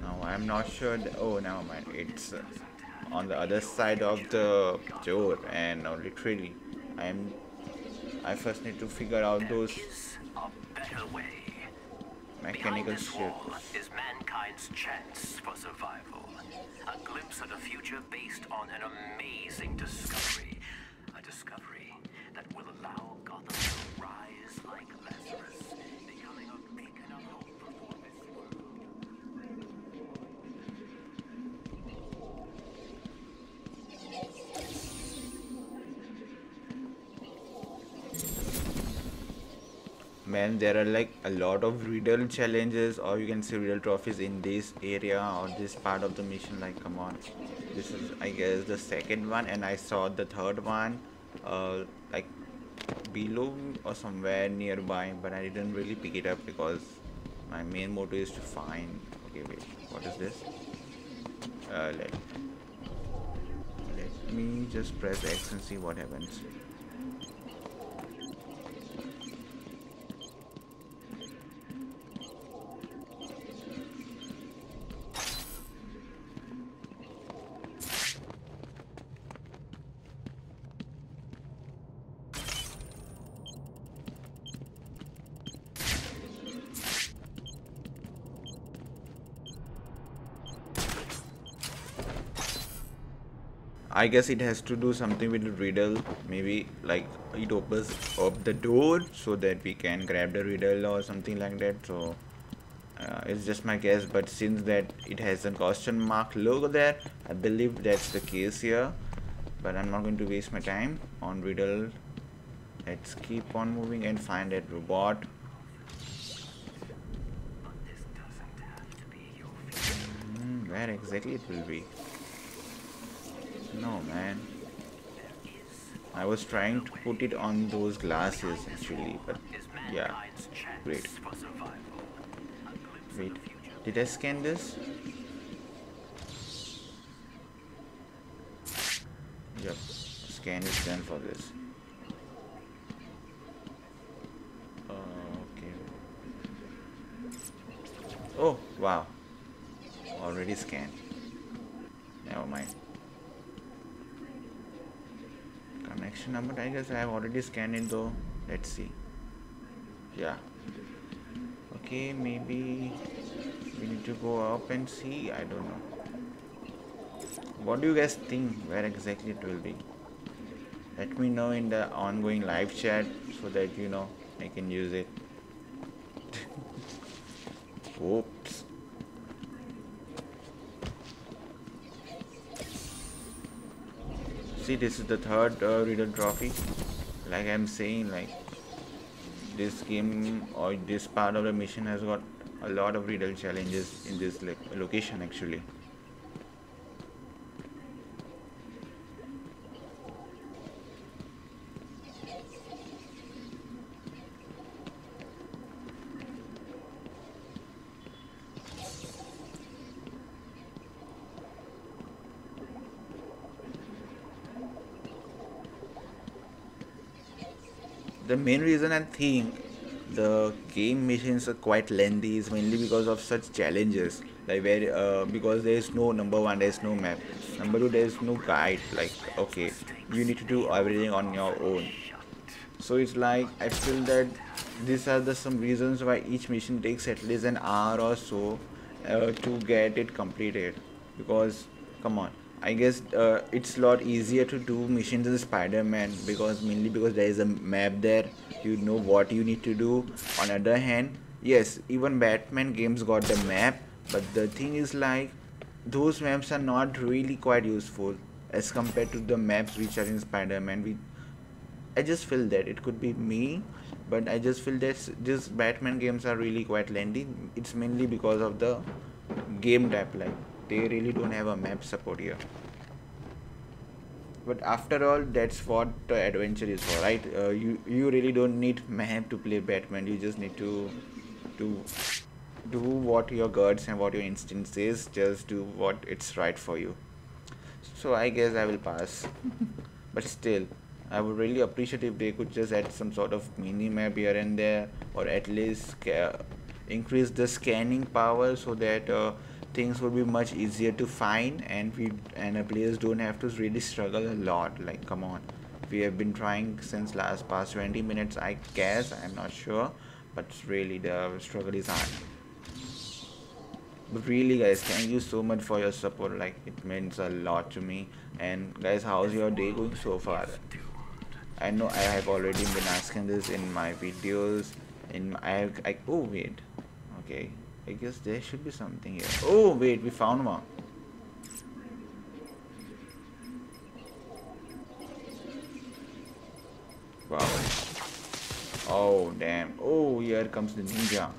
No, I'm not sure oh never mind. It's uh, on the other side of the door and uh, literally I'm I first need to figure out those mechanical shit. is mankind's chance for survival a glimpse of the future based on an amazing discovery. A discovery that will allow Gotham to rise like Lazarus, becoming a beacon of hope for this world. Man there are like a lot of riddle challenges or you can say riddle trophies in this area or this part of the mission like come on. This is i guess the second one and i saw the third one uh like below or somewhere nearby but i didn't really pick it up because my main motto is to find okay wait what is this? Uh let, let me just press x and see what happens I guess it has to do something with the riddle. Maybe like it opens up the door so that we can grab the riddle or something like that. So uh, it's just my guess. But since that it has a question mark logo there, I believe that's the case here. But I'm not going to waste my time on riddle. Let's keep on moving and find that robot. Mm, where exactly it will be? No, man. I was trying to put it on those glasses actually, but yeah, great. Wait, did I scan this? Yep, scan is done for this. Okay. Oh, wow. Already scanned. Never mind. connection number I guess I have already scanned it though. Let's see. Yeah. Okay maybe we need to go up and see. I don't know. What do you guys think where exactly it will be? Let me know in the ongoing live chat so that you know I can use it. Oops see this is the third uh, riddle trophy. Like i'm saying like this game or this part of the mission has got a lot of riddle challenges in this like, location actually main reason I think the game missions are quite lengthy. Is mainly because of such challenges. Like where uh, because there is no number one there is no map. Number two there is no guide. Like okay you need to do everything on your own. So it's like i feel that these are the some reasons why each mission takes at least an hour or so uh, to get it completed. Because come on I guess uh, it's a lot easier to do missions in Spider-Man because mainly because there is a map there. You know what you need to do. On other hand, yes, even Batman games got the map, but the thing is like those maps are not really quite useful as compared to the maps which are in Spider-Man. We, I just feel that it could be me, but I just feel that these Batman games are really quite lengthy. It's mainly because of the game type, like they really don't have a map support here. But after all, that's what the adventure is for, right? Uh, you you really don't need map to play Batman. You just need to to do what your guts and what your instinct says. Just do what it's right for you so I guess I will pass but still I would really appreciate if they could just add some sort of mini map here and there or at least increase the scanning power so that uh, things would be much easier to find and we and our players don't have to really struggle a lot. Like come on. We have been trying since last past 20 minutes I guess. I'm not sure. But really the struggle is hard. But really guys thank you so much for your support. Like it means a lot to me. And guys how's your day going so far? I know i have already been asking this in my videos. In i I, oh wait. Okay i guess there should be something here. Oh wait we found one. Wow. Oh damn. Oh here comes the ninja.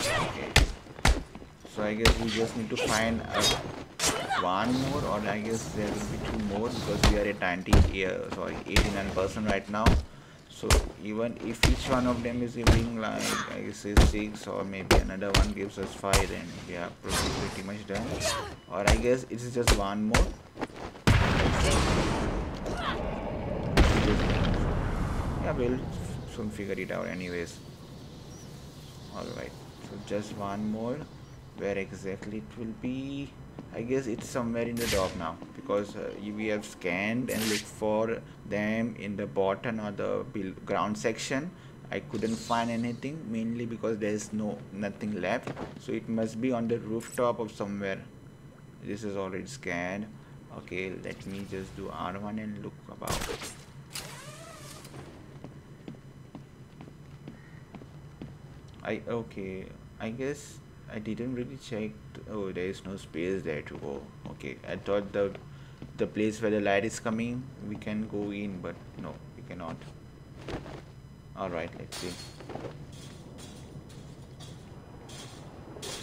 Okay. So I guess we just need to find uh, one more or I guess there will be two more because we are at 90 uh, sorry 89 percent right now so even if each one of them is giving like I guess 6 or maybe another one gives us 5 then we are probably pretty much done. Or I guess it's just one more. Yeah we'll soon figure it out anyways. Alright so just one more. Where exactly it will be I guess it's somewhere in the top now because uh, we have scanned and looked for them in the bottom or the ground section. I couldn't find anything mainly because there's no nothing left. So it must be on the rooftop of somewhere. This is already scanned. Okay let me just do R1 and look about. I okay I guess I didn't really check oh there is no space there to go. Okay I thought the the place where the light is coming we can go in but no we cannot. Alright let's see.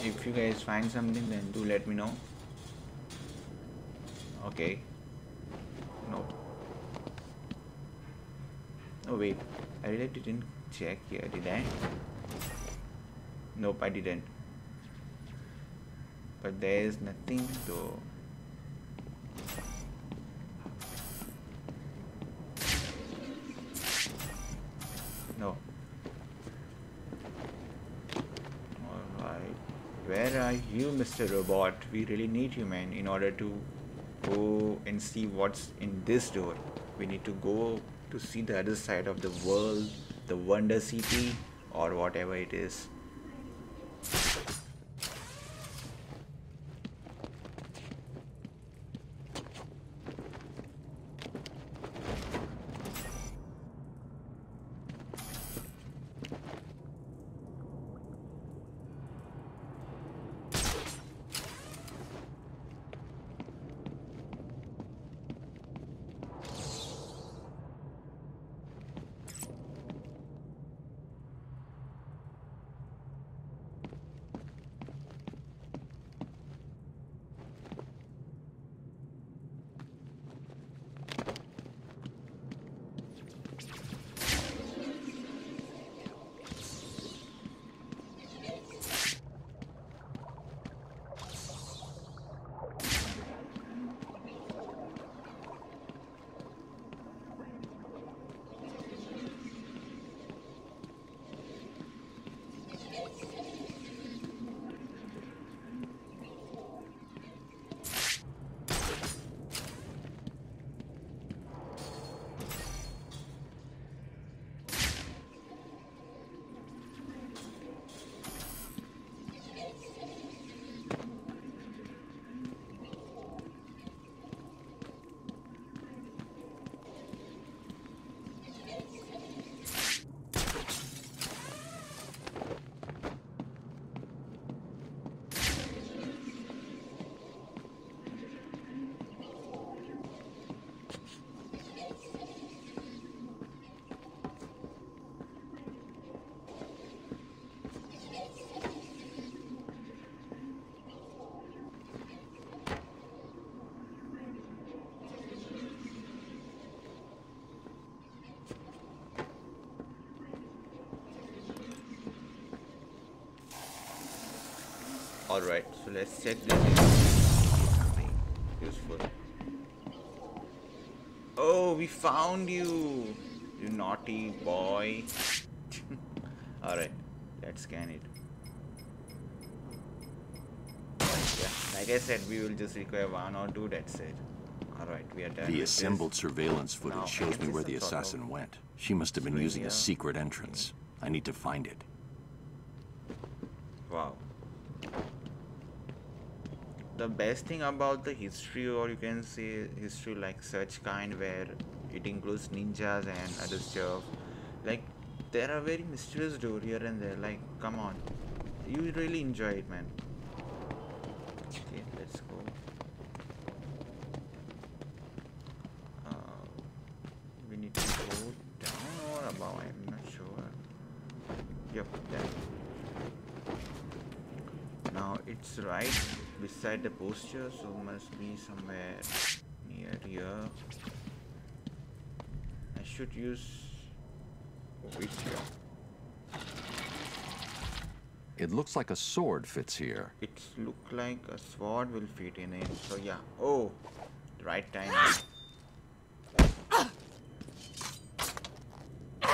If you guys find something then do let me know. Okay. No. Oh wait. I really didn't check here did I? Nope, I didn't. But there is nothing though. No. Alright. Where are you, Mr. Robot? We really need you, man, in order to go and see what's in this door. We need to go to see the other side of the world, the Wonder City, or whatever it is. Alright, so let's check this. Useful. Oh, we found you! You naughty boy. Alright, let's scan it. Yeah, like I said, we will just require one or two, that's it. Alright, we are done. The assembled this. surveillance footage Now, shows me where the of assassin went. She must have been using a secret entrance. I need to find it. Wow. The best thing about the history, or you can say history like such kind, where it includes ninjas and other stuff, like there are very mysterious door here and there. Like, come on, you really enjoy it, man. Okay, let's go. Uh, we need to go down or above. I'm not sure. Yep, there. Now it's right beside the posture, so must be somewhere near here. I should use which here. It looks like a sword fits here. It look like a sword will fit in it. So yeah. Oh, right time. Get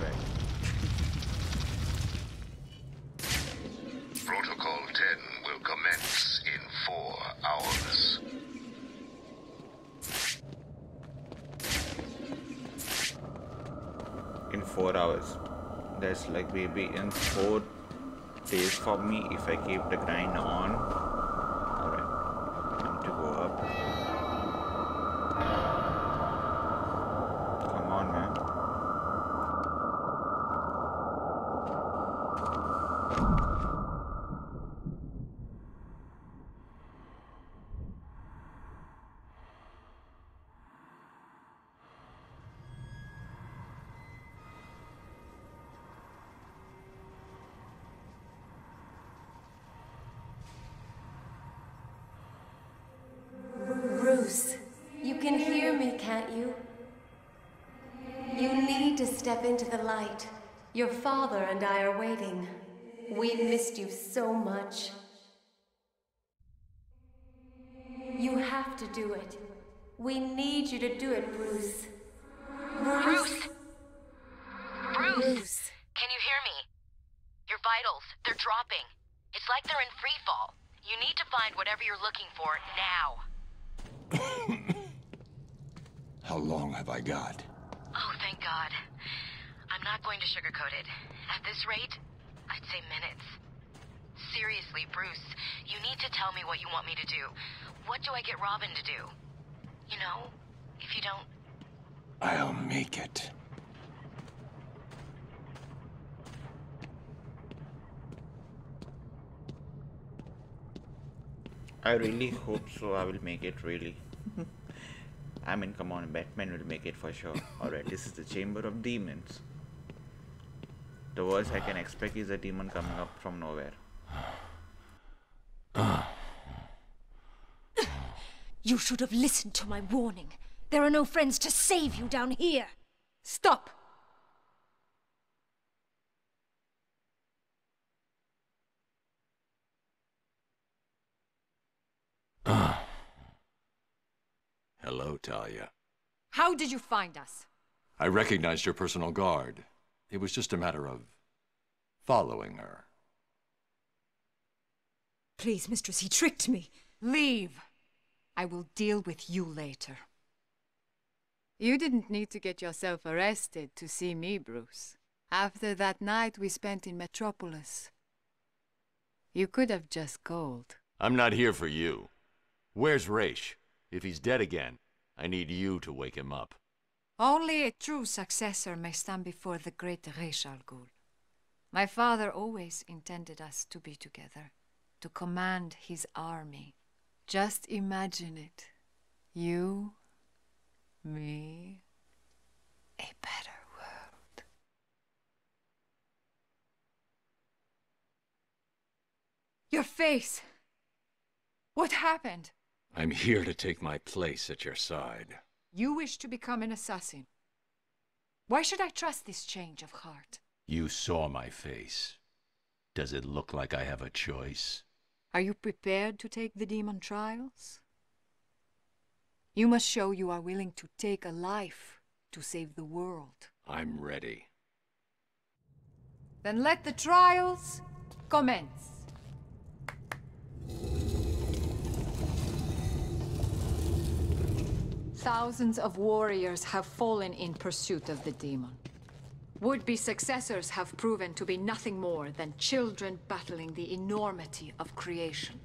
back. Protocol 10 will commence in four hours. in four hours. Maybe in four days for me if I keep the grind on. Step into the light. Your father and I are waiting. We missed you so much. You have to do it. We need you to do it, Bruce. Bruce! Bruce! Can you hear me? Your vitals, they're dropping. It's like they're in free fall. You need to find whatever you're looking for now. How long have I got? Oh, thank God. I'm not going to sugarcoat it. At this rate, I'd say minutes. Seriously, Bruce, you need to tell me what you want me to do. What do I get Robin to do? You know, if you don't... I'll make it. I really hope so. I will make it really. I mean, come on, Batman will make it for sure. Alright, this is the Chamber of Demons. The worst I can expect is a demon coming up from nowhere. You should have listened to my warning. There are no friends to save you down here. Stop! Hello, Talia. How did you find us? I recognized your personal guard. It was just a matter of following her. Please, mistress, he tricked me. Leave. I will deal with you later. You didn't need to get yourself arrested to see me, Bruce. After that night we spent in Metropolis. You could have just called. I'm not here for you. Where's Ra's? If he's dead again, I need you to wake him up. Only a true successor may stand before the great al Ghul. My father always intended us to be together, to command his army. Just imagine it. You, me, a better world. Your face! What happened? I'm here to take my place at your side. You wish to become an assassin. Why should I trust this change of heart? You saw my face. Does it look like I have a choice? Are you prepared to take the demon trials? You must show you are willing to take a life to save the world. I'm ready. Then let the trials commence. Thousands of warriors have fallen in pursuit of the demon. Would-be successors have proven to be nothing more than children battling the enormity of creation.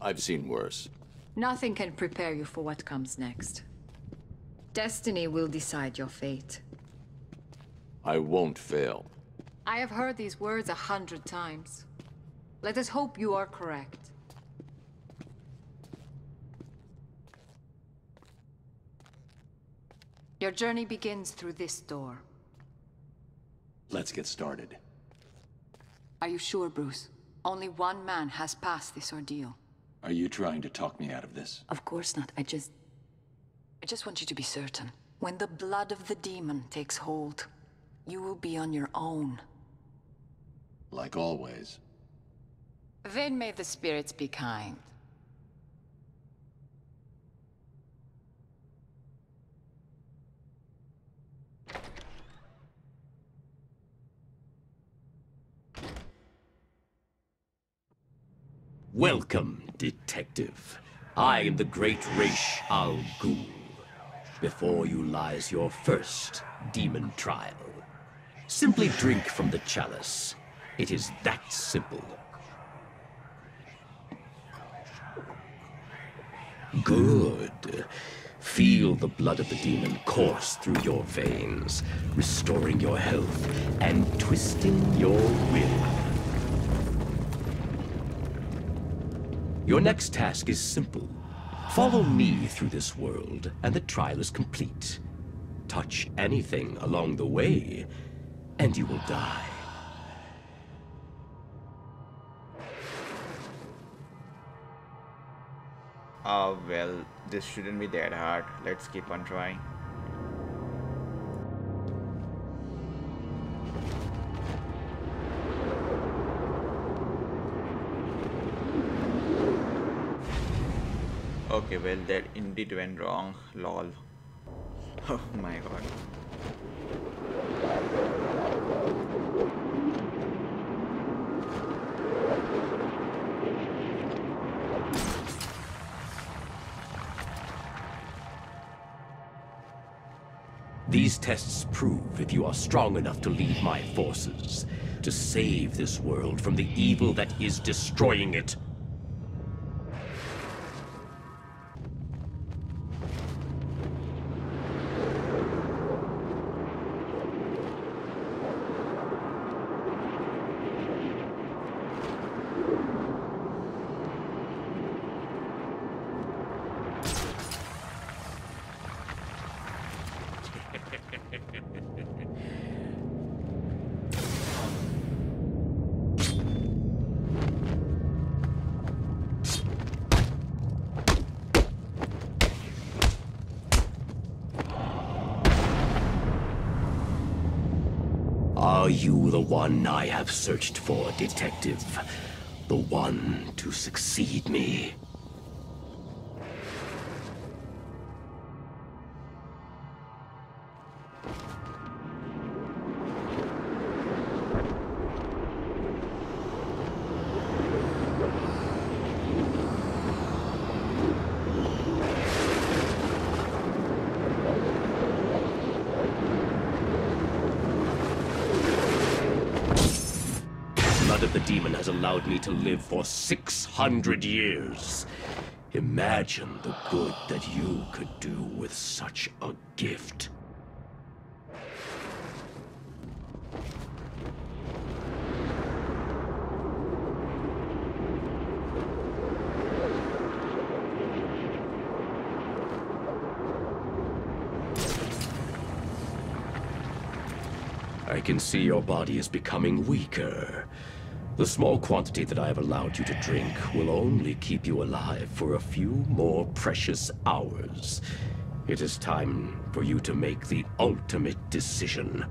I've seen worse. Nothing can prepare you for what comes next. Destiny will decide your fate. I won't fail. I have heard these words a hundred times. Let us hope you are correct. Your journey begins through this door. Let's get started. Are you sure, Bruce? Only one man has passed this ordeal. Are you trying to talk me out of this? Of course not. I just... I just want you to be certain. When the blood of the demon takes hold, you will be on your own. Like always. Then may the spirits be kind. Welcome, detective. I am the great Ra's Al Ghul. Before you lies your first demon trial. Simply drink from the chalice. It is that simple. Good. Feel the blood of the demon course through your veins, restoring your health and twisting your will. Your next task is simple. Follow me through this world, and the trial is complete. Touch anything along the way, and you will die. Oh well, this shouldn't be that hard. Let's keep on trying. Okay, well that indeed went wrong. Lol. Oh my god. These tests prove if you are strong enough to lead my forces, to save this world from the evil that is destroying it. One I have searched for, detective? The one to succeed me? The demon has allowed me to live for 600 years. Imagine the good that you could do with such a gift. I can see your body is becoming weaker. The small quantity that I have allowed you to drink will only keep you alive for a few more precious hours. It is time for you to make the ultimate decision.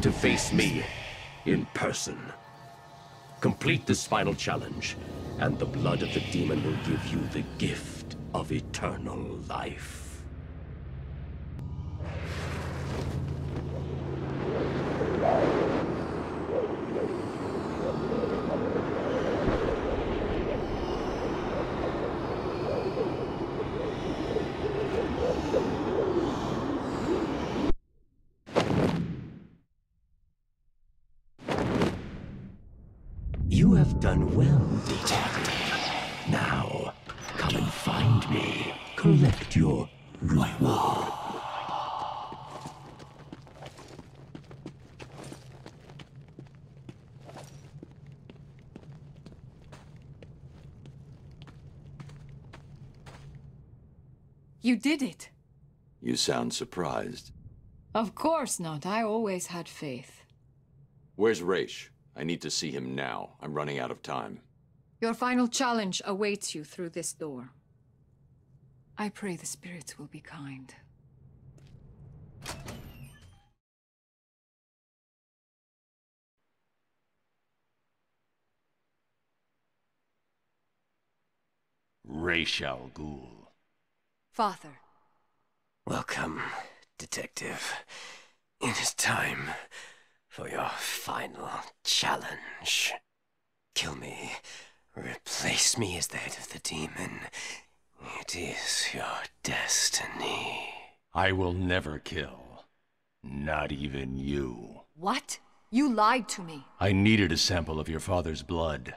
Time to face me in person. Complete this final challenge, and the blood of the demon will give you the gift of eternal life. You have done well, detective. Now, come and find me. Collect your reward. You did it. You sound surprised. Of course not. I always had faith. Where's Ra's? I need to see him now. I'm running out of time. Your final challenge awaits you through this door. I pray the spirits will be kind. Ra's Al Ghul. Father. Welcome, Detective. It is time for your final challenge. Kill me. Replace me as the head of the demon. It is your destiny. I will never kill. Not even you. What? You lied to me. I needed a sample of your father's blood.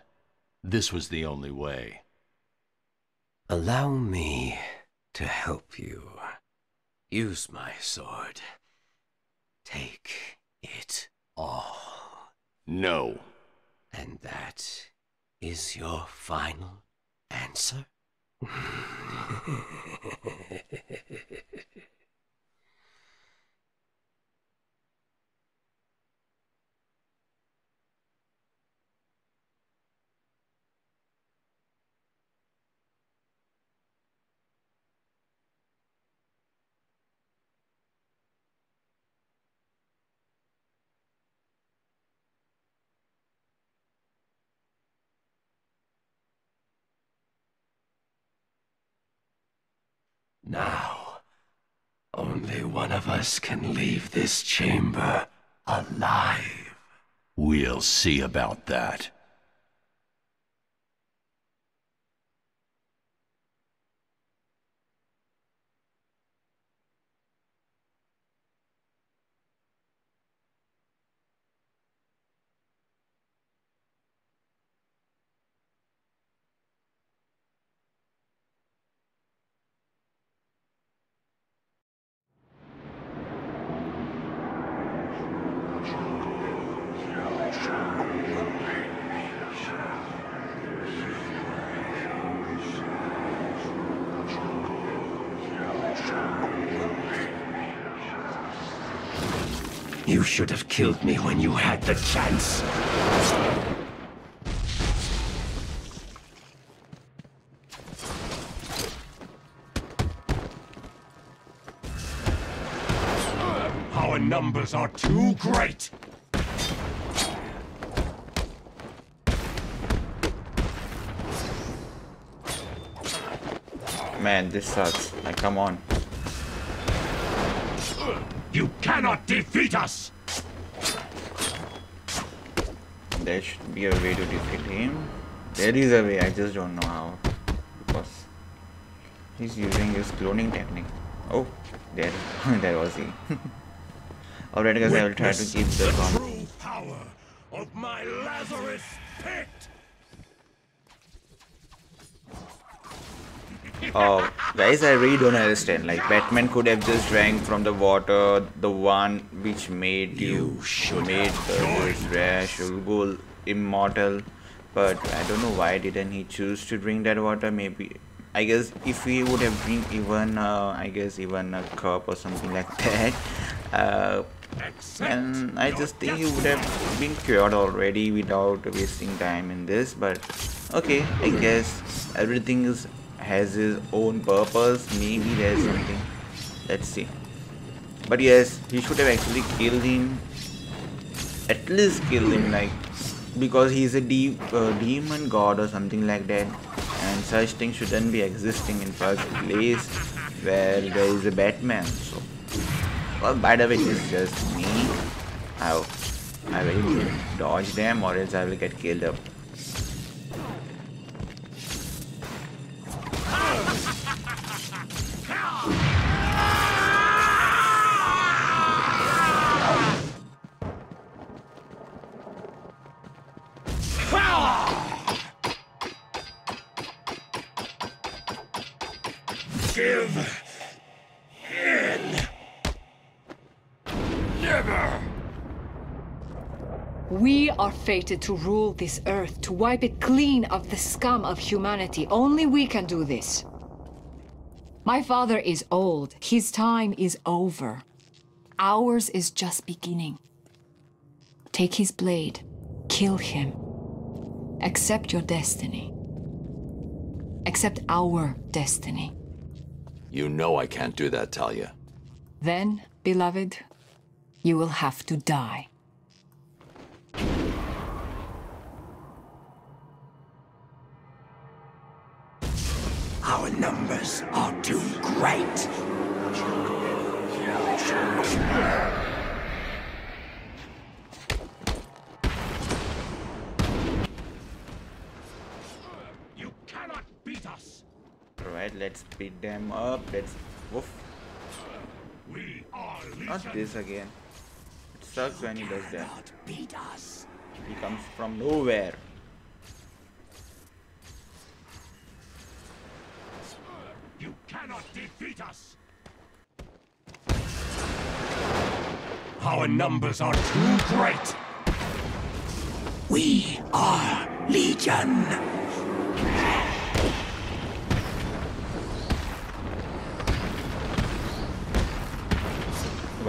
This was the only way. Allow me to help you. Use my sword. Take it all. No. And that is your final answer? Now, only one of us can leave this chamber alive. We'll see about that. You should have killed me when you had the chance. Our numbers are too great. Man, this sucks. Like, come on. You cannot defeat us! There should be a way to defeat him. There is a way, I just don't know how. Because he's using his cloning technique. Oh, there, there was he. Alright guys, I will try to keep the con true power of my Lazarus pit! Oh, guys, I really don't understand. Like, Batman could have just drank from the water, the one which made you, made the Ra's al Ghul immortal. But I don't know why didn't he choose to drink that water? Maybe, I guess if he would have drink even, uh, I guess even a cup or something like that, uh, and I just think he would have been cured already without wasting time in this. But okay, I guess everything is has his own purpose. Maybe there's something. Let's see. But yes, he should have actually killed him at least kill him like because he's a de uh, demon god or something like that and such things shouldn't be existing in first place where there is a Batman so well by the way it's just me I, I will dodge them or else I will get killed up are fated to rule this earth, to wipe it clean of the scum of humanity. Only we can do this. My father is old. His time is over. Ours is just beginning. Take his blade. Kill him. Accept your destiny. Accept our destiny. You know I can't do that, Talia. Then, beloved, you will have to die. Our numbers are too great. You cannot beat us. Alright, let's beat them up. Let's woof. We are Not this again. Sucks when he does that. beat us. He comes from nowhere. You cannot defeat us. Our numbers are too great. We are Legion.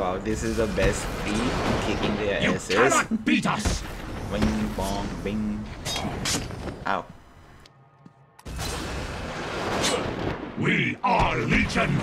Wow, this is the best beat kicking their You asses. cannot beat us. Bing bong bing. Ow. We are Legion.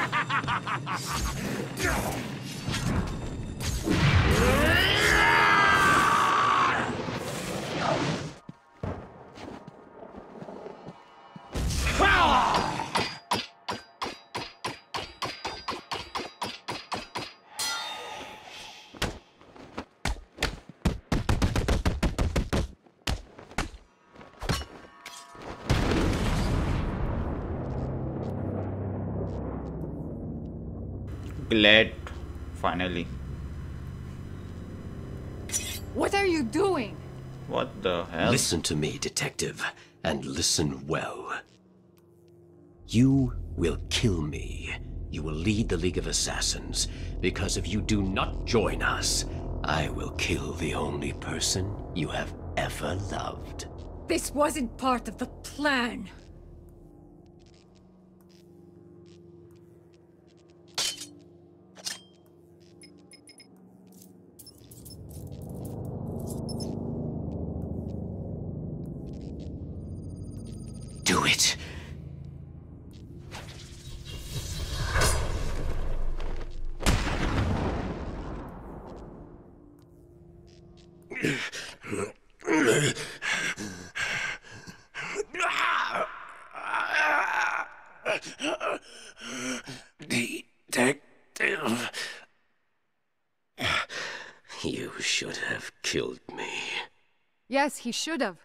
No! glad finally. What are you doing? What the hell? Listen to me, detective, and listen well. You will kill me. You will lead the League of Assassins, because if you do not join us, I will kill the only person you have ever loved. This wasn't part of the plan. He should have.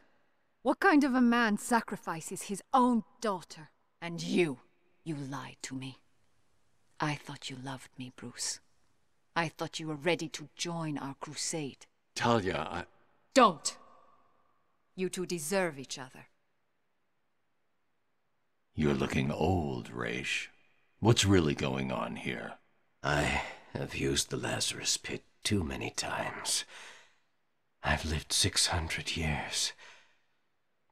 What kind of a man sacrifices his own daughter? And you, you lied to me. I thought you loved me, Bruce. I thought you were ready to join our crusade. Talia, I... Don't! You two deserve each other. You're looking old, Ra's. What's really going on here? I have used the Lazarus Pit too many times. I've lived 600 years.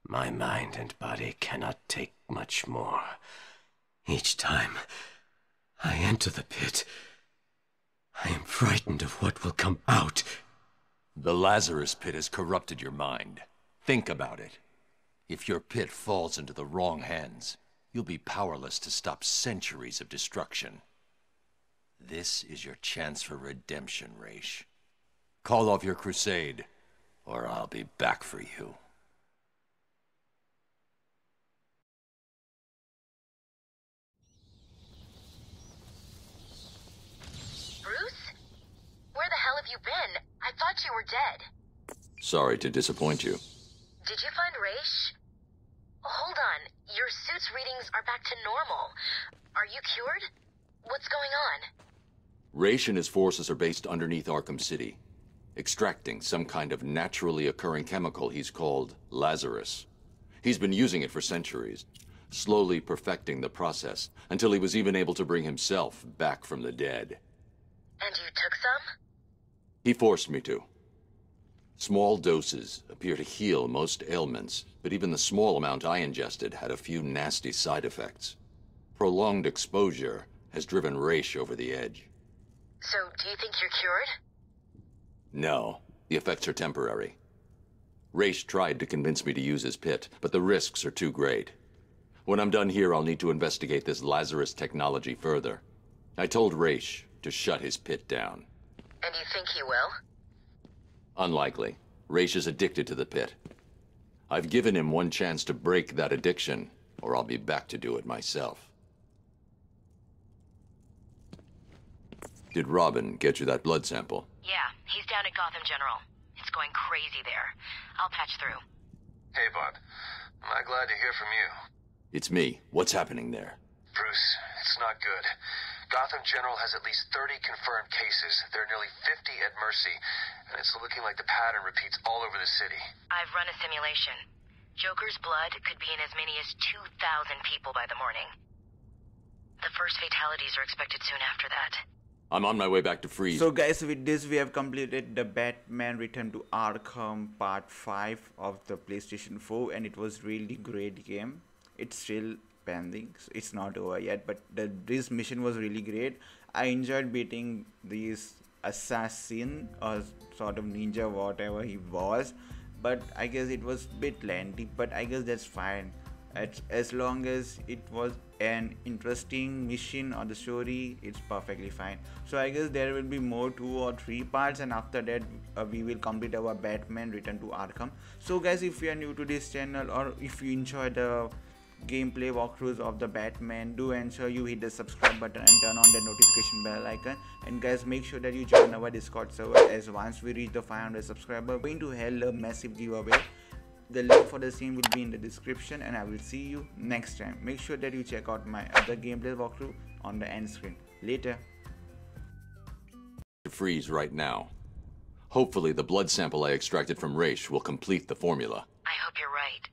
My mind and body cannot take much more. Each time I enter the pit, I am frightened of what will come out. The Lazarus Pit has corrupted your mind. Think about it. If your pit falls into the wrong hands, you'll be powerless to stop centuries of destruction. This is your chance for redemption, Ra's. Call off your crusade, or I'll be back for you. Bruce? Where the hell have you been? I thought you were dead. Sorry to disappoint you. Did you find Ra's? Hold on. Your suit's readings are back to normal. Are you cured? What's going on? Ra's and his forces are based underneath Arkham City, extracting some kind of naturally occurring chemical he's called Lazarus. He's been using it for centuries, slowly perfecting the process until he was even able to bring himself back from the dead. And you took some? He forced me to. Small doses appear to heal most ailments, but even the small amount I ingested had a few nasty side effects. Prolonged exposure has driven Ra's over the edge. So, do you think you're cured? No, the effects are temporary. Ra's tried to convince me to use his pit, but the risks are too great. When I'm done here, I'll need to investigate this Lazarus technology further. I told Ra's to shut his pit down. And you think he will? Unlikely. Ra's is addicted to the pit. I've given him one chance to break that addiction, or I'll be back to do it myself. Did Robin get you that blood sample? Yeah, he's down at Gotham General. It's going crazy there. I'll patch through. Hey, Bud. Am I glad to hear from you? It's me. What's happening there? Bruce, it's not good. Gotham General has at least 30 confirmed cases. There are nearly 50 at Mercy, and it's looking like the pattern repeats all over the city. I've run a simulation. Joker's blood could be in as many as 2,000 people by the morning. The first fatalities are expected soon after that. I'm on my way back to Freeze. So guys, with this we have completed the Batman Return to Arkham Part 5 of the PlayStation 4 and it was really great game. It's still pending, so it's not over yet, but the, this mission was really great. I enjoyed beating these assassin or sort of ninja whatever he was, but I guess it was bit lengthy, but I guess that's fine. As, as long as it was an interesting mission or the story it's perfectly fine. So i guess there will be more two or three parts and after that uh, we will complete our batman return to arkham. So guys if you are new to this channel or if you enjoy the gameplay walkthroughs of the batman do ensure you hit the subscribe button and turn on the notification bell icon. And guys make sure that you join our discord server as once we reach the 500 subscriber. We're going to held a massive giveaway the link for the same will be in the description and I will see you next time. Make sure that you check out my other gameplay walkthrough on the end screen. Later. freeze right now. Hopefully, the blood sample I extracted from Ra's will complete the formula. I hope you're right.